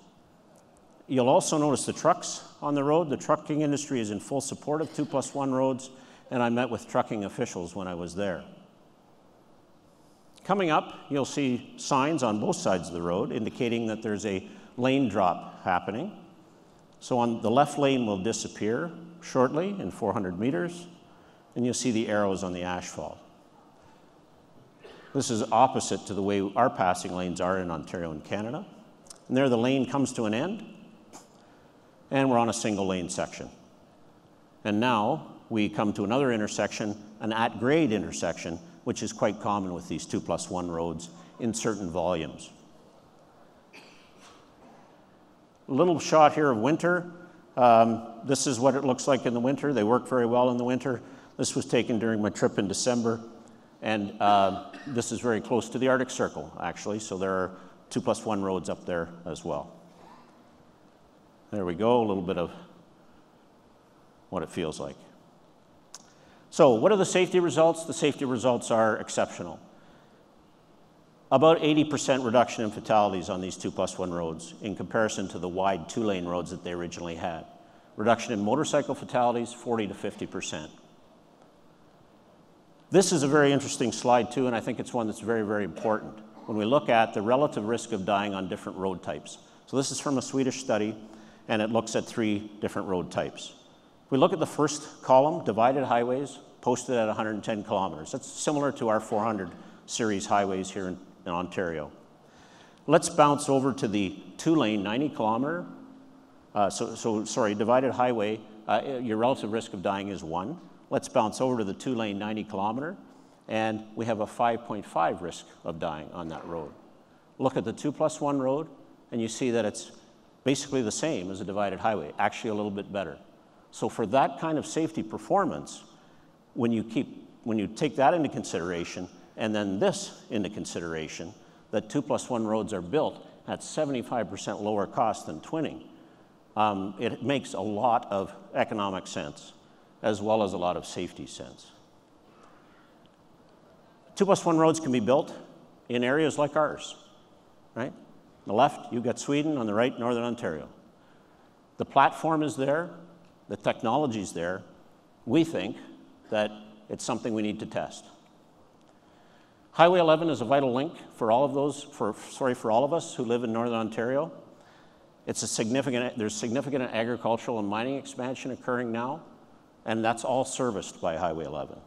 You'll also notice the trucks on the road. The trucking industry is in full support of 2 plus 1 roads, and I met with trucking officials when I was there. Coming up, you'll see signs on both sides of the road indicating that there's a lane drop happening. So on the left lane will disappear shortly in 400 meters, and you'll see the arrows on the asphalt. This is opposite to the way our passing lanes are in Ontario and Canada. And there the lane comes to an end, and we're on a single lane section. And now we come to another intersection, an at grade intersection, which is quite common with these two plus one roads in certain volumes. A little shot here of winter. Um, this is what it looks like in the winter. They work very well in the winter. This was taken during my trip in December. And uh, this is very close to the Arctic Circle, actually, so there are two plus one roads up there as well. There we go, a little bit of what it feels like. So, what are the safety results? The safety results are exceptional. About 80% reduction in fatalities on these two plus one roads in comparison to the wide two lane roads that they originally had. Reduction in motorcycle fatalities, 40 to 50%. This is a very interesting slide, too, and I think it's one that's very, very important when we look at the relative risk of dying on different road types. So, this is from a Swedish study, and it looks at three different road types. We look at the first column, divided highways, posted at 110 kilometers. That's similar to our 400 series highways here in, in Ontario. Let's bounce over to the two lane, 90 kilometer. Uh, so, so, sorry, divided highway, uh, your relative risk of dying is one. Let's bounce over to the two lane 90 kilometer, and we have a 5.5 risk of dying on that road. Look at the two plus one road, and you see that it's basically the same as a divided highway, actually a little bit better. So, for that kind of safety performance, when you, keep, when you take that into consideration, and then this into consideration, that two plus one roads are built at 75% lower cost than twinning, um, it makes a lot of economic sense as well as a lot of safety sense. Two plus one roads can be built in areas like ours, right? On the left, you've got Sweden, on the right, Northern Ontario. The platform is there, the technology is there. We think that it's something we need to test. Highway 11 is a vital link for all of those, for, sorry, for all of us who live in Northern Ontario. It's a significant, there's significant agricultural and mining expansion occurring now and that's all serviced by Highway 11.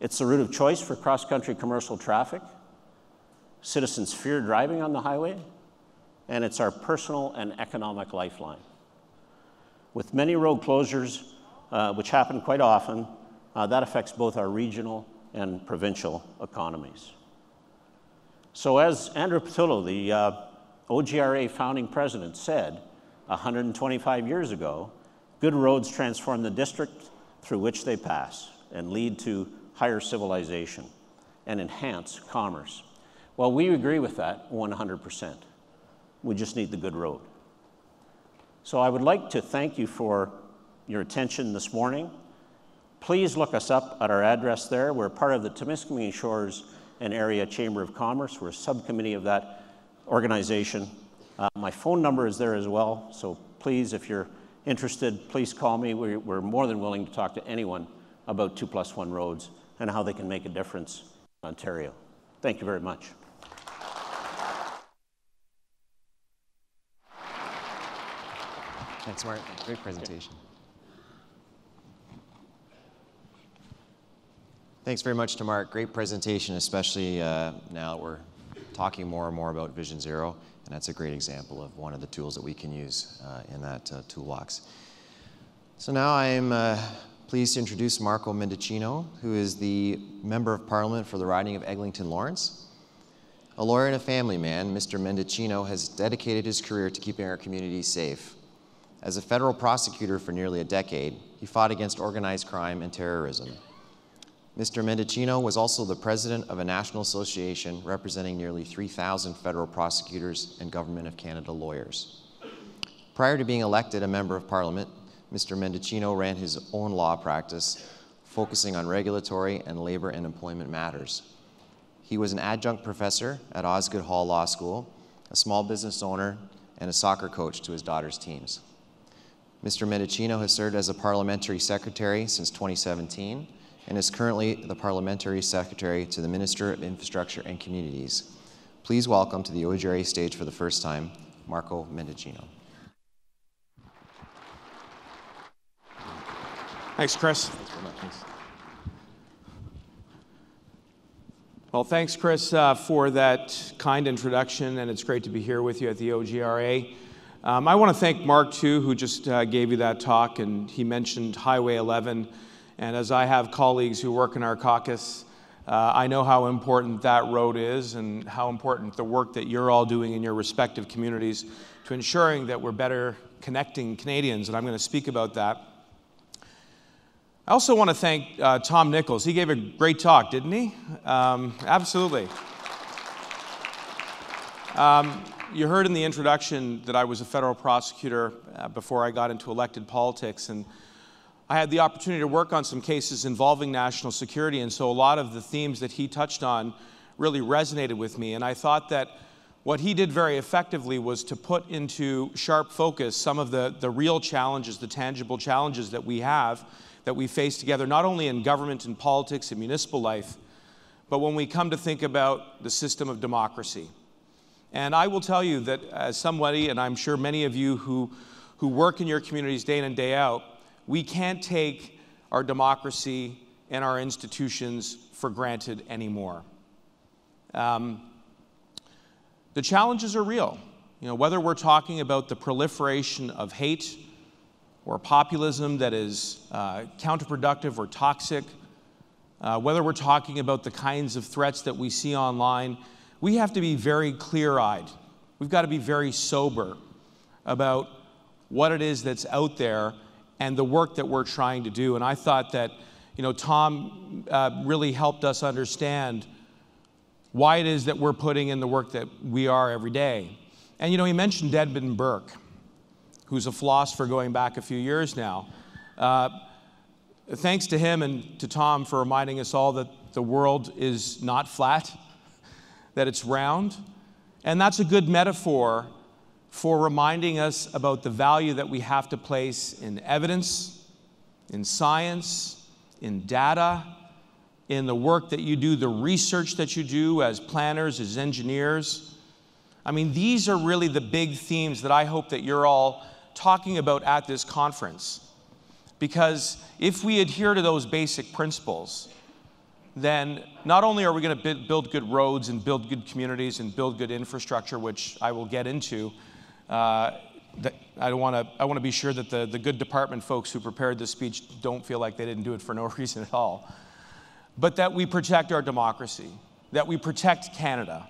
It's the route of choice for cross country commercial traffic. Citizens fear driving on the highway, and it's our personal and economic lifeline. With many road closures, uh, which happen quite often, uh, that affects both our regional and provincial economies. So, as Andrew Pattullo, the uh, OGRA founding president, said 125 years ago, Good roads transform the district through which they pass and lead to higher civilization and enhance commerce. Well, we agree with that 100%. We just need the good road. So I would like to thank you for your attention this morning. Please look us up at our address there. We're part of the Temiskaming Shores and Area Chamber of Commerce. We're a subcommittee of that organization. Uh, my phone number is there as well, so please, if you're interested, please call me. We're, we're more than willing to talk to anyone about two plus one roads and how they can make a difference in Ontario. Thank you very much. Thanks, Mark. Great presentation. Thanks very much to Mark. Great presentation, especially uh, now that we're talking more and more about Vision Zero. And that's a great example of one of the tools that we can use uh, in that uh, toolbox. So now I'm uh, pleased to introduce Marco Mendicino, who is the Member of Parliament for the riding of Eglinton Lawrence. A lawyer and a family man, Mr. Mendicino has dedicated his career to keeping our community safe. As a federal prosecutor for nearly a decade, he fought against organized crime and terrorism. Mr. Mendicino was also the president of a national association representing nearly 3,000 federal prosecutors and Government of Canada lawyers. Prior to being elected a member of parliament, Mr. Mendicino ran his own law practice, focusing on regulatory and labor and employment matters. He was an adjunct professor at Osgoode Hall Law School, a small business owner, and a soccer coach to his daughter's teams. Mr. Mendicino has served as a parliamentary secretary since 2017 and is currently the Parliamentary Secretary to the Minister of Infrastructure and Communities. Please welcome to the OGRA stage for the first time, Marco Mendicino. Thanks, Chris. Well, thanks, Chris, uh, for that kind introduction, and it's great to be here with you at the OGRA. Um, I want to thank Mark, too, who just uh, gave you that talk, and he mentioned Highway 11. And as I have colleagues who work in our caucus, uh, I know how important that road is and how important the work that you're all doing in your respective communities to ensuring that we're better connecting Canadians, and I'm going to speak about that. I also want to thank uh, Tom Nichols. He gave a great talk, didn't he? Um, absolutely. Um, you heard in the introduction that I was a federal prosecutor uh, before I got into elected politics, and I had the opportunity to work on some cases involving national security, and so a lot of the themes that he touched on really resonated with me. And I thought that what he did very effectively was to put into sharp focus some of the, the real challenges, the tangible challenges that we have, that we face together, not only in government and politics and municipal life, but when we come to think about the system of democracy. And I will tell you that as somebody, and I'm sure many of you who, who work in your communities day in and day out, we can't take our democracy and our institutions for granted anymore. Um, the challenges are real. You know, whether we're talking about the proliferation of hate or populism that is uh, counterproductive or toxic, uh, whether we're talking about the kinds of threats that we see online, we have to be very clear eyed. We've got to be very sober about what it is that's out there and the work that we're trying to do. And I thought that, you know, Tom uh, really helped us understand why it is that we're putting in the work that we are every day. And, you know, he mentioned Edmund Burke, who's a philosopher going back a few years now. Uh, thanks to him and to Tom for reminding us all that the world is not flat, that it's round. And that's a good metaphor for reminding us about the value that we have to place in evidence, in science, in data, in the work that you do, the research that you do as planners, as engineers. I mean, these are really the big themes that I hope that you're all talking about at this conference. Because if we adhere to those basic principles, then not only are we going to build good roads and build good communities and build good infrastructure, which I will get into, uh, I want to I want to be sure that the, the good department folks who prepared this speech don't feel like they didn't do it for no [laughs] reason at all. But that we protect our democracy, that we protect Canada.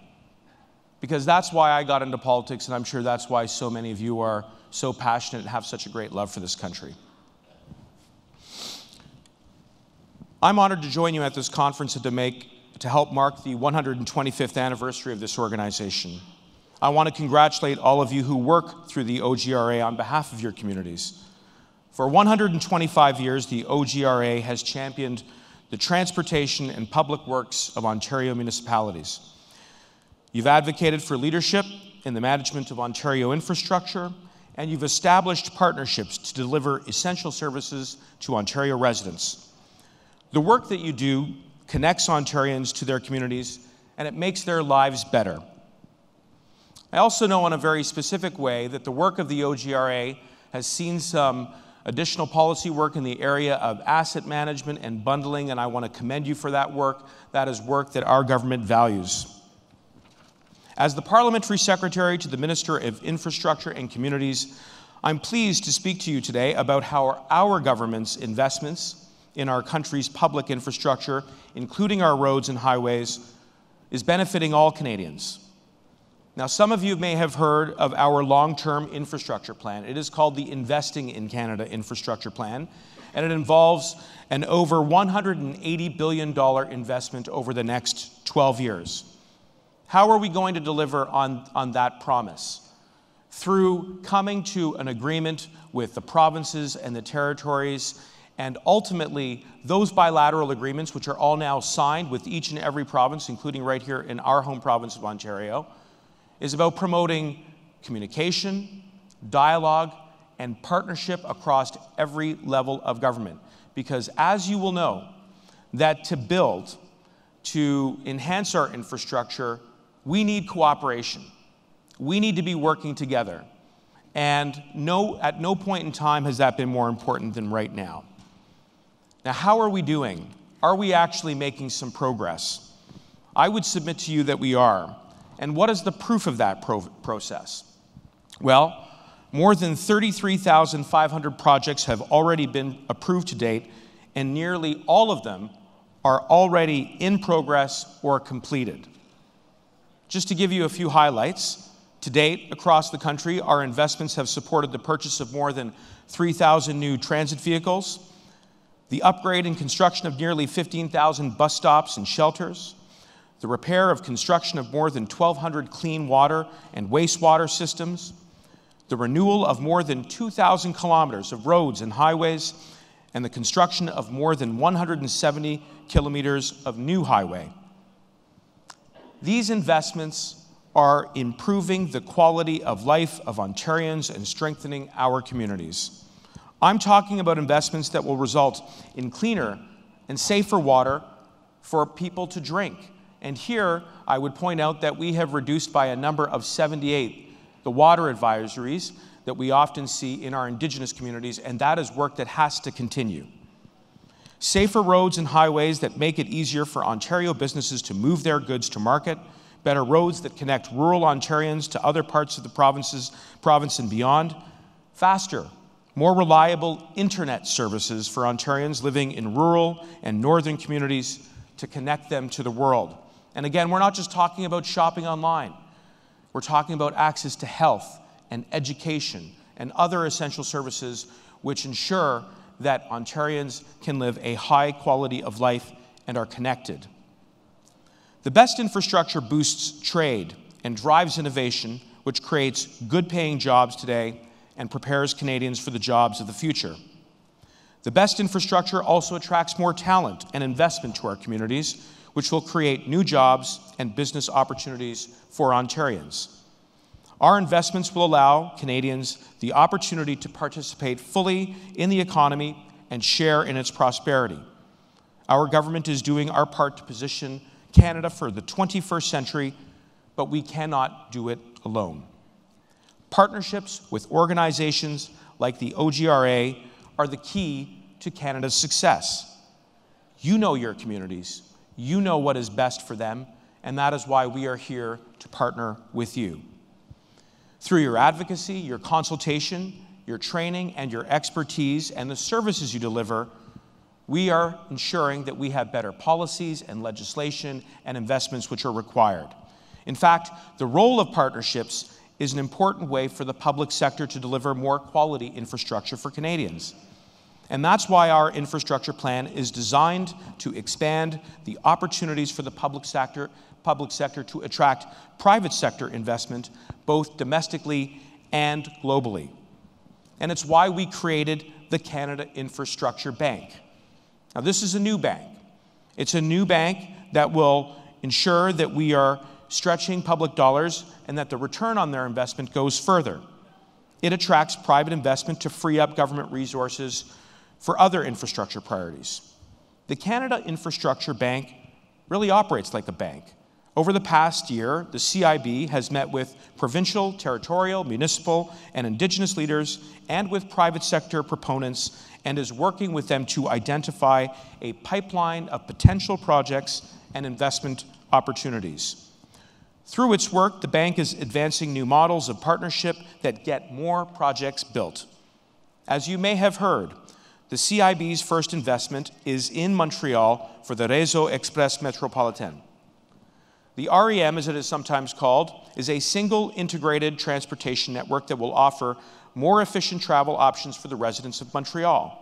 Because that's why I got into politics, and I'm sure that's why so many of you are so passionate and have such a great love for this country. I'm honored to join you at this conference and to make to help mark the 125th anniversary of this organization. I want to congratulate all of you who work through the OGRA on behalf of your communities. For 125 years, the OGRA has championed the transportation and public works of Ontario municipalities. You've advocated for leadership in the management of Ontario infrastructure, and you've established partnerships to deliver essential services to Ontario residents. The work that you do connects Ontarians to their communities, and it makes their lives better. I also know in a very specific way that the work of the OGRA has seen some additional policy work in the area of asset management and bundling, and I want to commend you for that work. That is work that our government values. As the Parliamentary Secretary to the Minister of Infrastructure and Communities, I'm pleased to speak to you today about how our government's investments in our country's public infrastructure, including our roads and highways, is benefiting all Canadians. Now, some of you may have heard of our long term infrastructure plan. It is called the Investing in Canada Infrastructure Plan, and it involves an over $180 billion investment over the next 12 years. How are we going to deliver on, on that promise? Through coming to an agreement with the provinces and the territories, and ultimately, those bilateral agreements, which are all now signed with each and every province, including right here in our home province of Ontario is about promoting communication, dialogue, and partnership across every level of government. Because as you will know, that to build, to enhance our infrastructure, we need cooperation. We need to be working together. And no, at no point in time has that been more important than right now. Now, how are we doing? Are we actually making some progress? I would submit to you that we are. And what is the proof of that pro- process? Well, more than 33,500 projects have already been approved to date, and nearly all of them are already in progress or completed. Just to give you a few highlights, to date, across the country, our investments have supported the purchase of more than 3,000 new transit vehicles, the upgrade and construction of nearly 15,000 bus stops and shelters, the repair of construction of more than 1,200 clean water and wastewater systems, the renewal of more than 2,000 kilometers of roads and highways, and the construction of more than 170 kilometers of new highway. These investments are improving the quality of life of Ontarians and strengthening our communities. I'm talking about investments that will result in cleaner and safer water for people to drink. And here, I would point out that we have reduced by a number of 78 the water advisories that we often see in our Indigenous communities, and that is work that has to continue. Safer roads and highways that make it easier for Ontario businesses to move their goods to market better roads that connect rural Ontarians to other parts of the provinces, province and beyond, faster, more reliable internet services for Ontarians living in rural and northern communities to connect them to the world. And again, we're not just talking about shopping online. We're talking about access to health and education and other essential services which ensure that Ontarians can live a high quality of life and are connected. The best infrastructure boosts trade and drives innovation, which creates good paying jobs today and prepares Canadians for the jobs of the future. The best infrastructure also attracts more talent and investment to our communities, which will create new jobs and business opportunities for Ontarians. Our investments will allow Canadians the opportunity to participate fully in the economy and share in its prosperity. Our government is doing our part to position Canada for the 21st century, but we cannot do it alone. Partnerships with organizations like the OGRA are the key to Canada's success. You know your communities, you know what is best for them, and that is why we are here to partner with you. Through your advocacy, your consultation, your training, and your expertise, and the services you deliver, we are ensuring that we have better policies and legislation and investments which are required. In fact, the role of partnerships is an important way for the public sector to deliver more quality infrastructure for Canadians. And that's why our infrastructure plan is designed to expand the opportunities for the public sector, public sector to attract private sector investment, both domestically and globally. And it's why we created the Canada Infrastructure Bank. Now, this is a new bank. It's a new bank that will ensure that we are stretching public dollars and that the return on their investment goes further. It attracts private investment to free up government resources for other infrastructure priorities. The Canada Infrastructure Bank really operates like a bank. Over the past year, the CIB has met with provincial, territorial, municipal, and Indigenous leaders and with private sector proponents and is working with them to identify a pipeline of potential projects and investment opportunities. Through its work, the bank is advancing new models of partnership that get more projects built. As you may have heard, the CIB's first investment is in Montreal for the Réseau Express Métropolitain. The REM, as it is sometimes called, is a single integrated transportation network that will offer more efficient travel options for the residents of Montreal.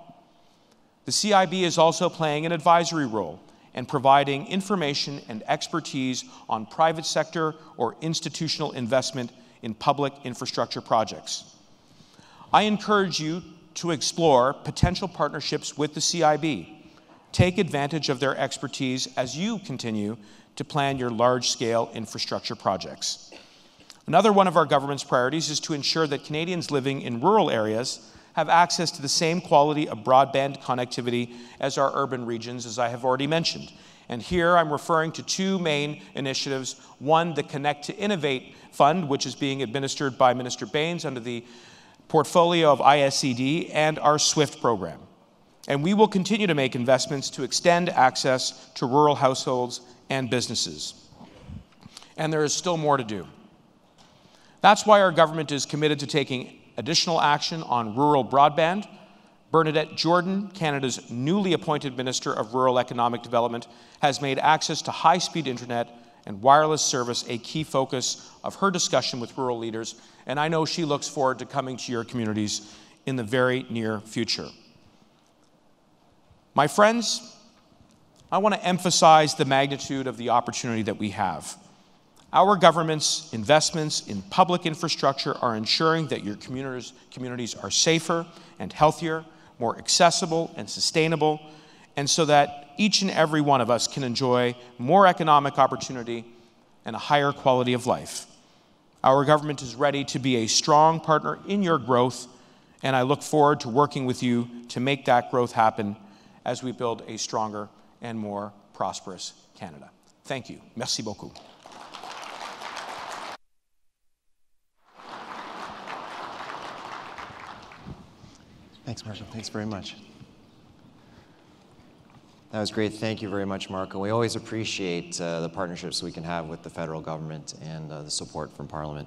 The CIB is also playing an advisory role and providing information and expertise on private sector or institutional investment in public infrastructure projects. I encourage you to explore potential partnerships with the CIB. Take advantage of their expertise as you continue to plan your large scale infrastructure projects. Another one of our government's priorities is to ensure that Canadians living in rural areas have access to the same quality of broadband connectivity as our urban regions, as I have already mentioned. And here I'm referring to two main initiatives one, the Connect to Innovate Fund, which is being administered by Minister Bains under the portfolio of ISED, and our SWIFT program. And we will continue to make investments to extend access to rural households and businesses. And there is still more to do. That's why our government is committed to taking additional action on rural broadband. Bernadette Jordan, Canada's newly appointed Minister of Rural Economic Development, has made access to high speed internet and wireless service a key focus of her discussion with rural leaders, and I know she looks forward to coming to your communities in the very near future. My friends, I want to emphasize the magnitude of the opportunity that we have. Our government's investments in public infrastructure are ensuring that your communities, communities are safer and healthier, more accessible and sustainable, and so that each and every one of us can enjoy more economic opportunity and a higher quality of life. Our government is ready to be a strong partner in your growth, and I look forward to working with you to make that growth happen as we build a stronger and more prosperous Canada. Thank you. Merci beaucoup. Thanks, Marshall. Thanks very much. That was great. Thank you very much, Marco. We always appreciate uh, the partnerships we can have with the federal government and uh, the support from Parliament.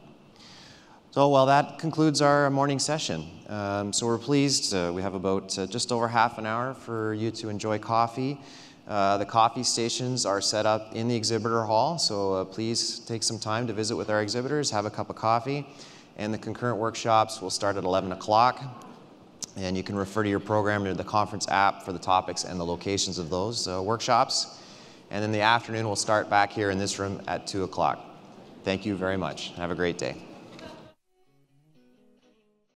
So, well, that concludes our morning session. Um, so, we're pleased. Uh, we have about uh, just over half an hour for you to enjoy coffee. Uh, the coffee stations are set up in the exhibitor hall, so uh, please take some time to visit with our exhibitors, have a cup of coffee, and the concurrent workshops will start at 11 o'clock. And you can refer to your program to the conference app for the topics and the locations of those uh, workshops. And then the afternoon will start back here in this room at 2 o'clock. Thank you very much. Have a great day.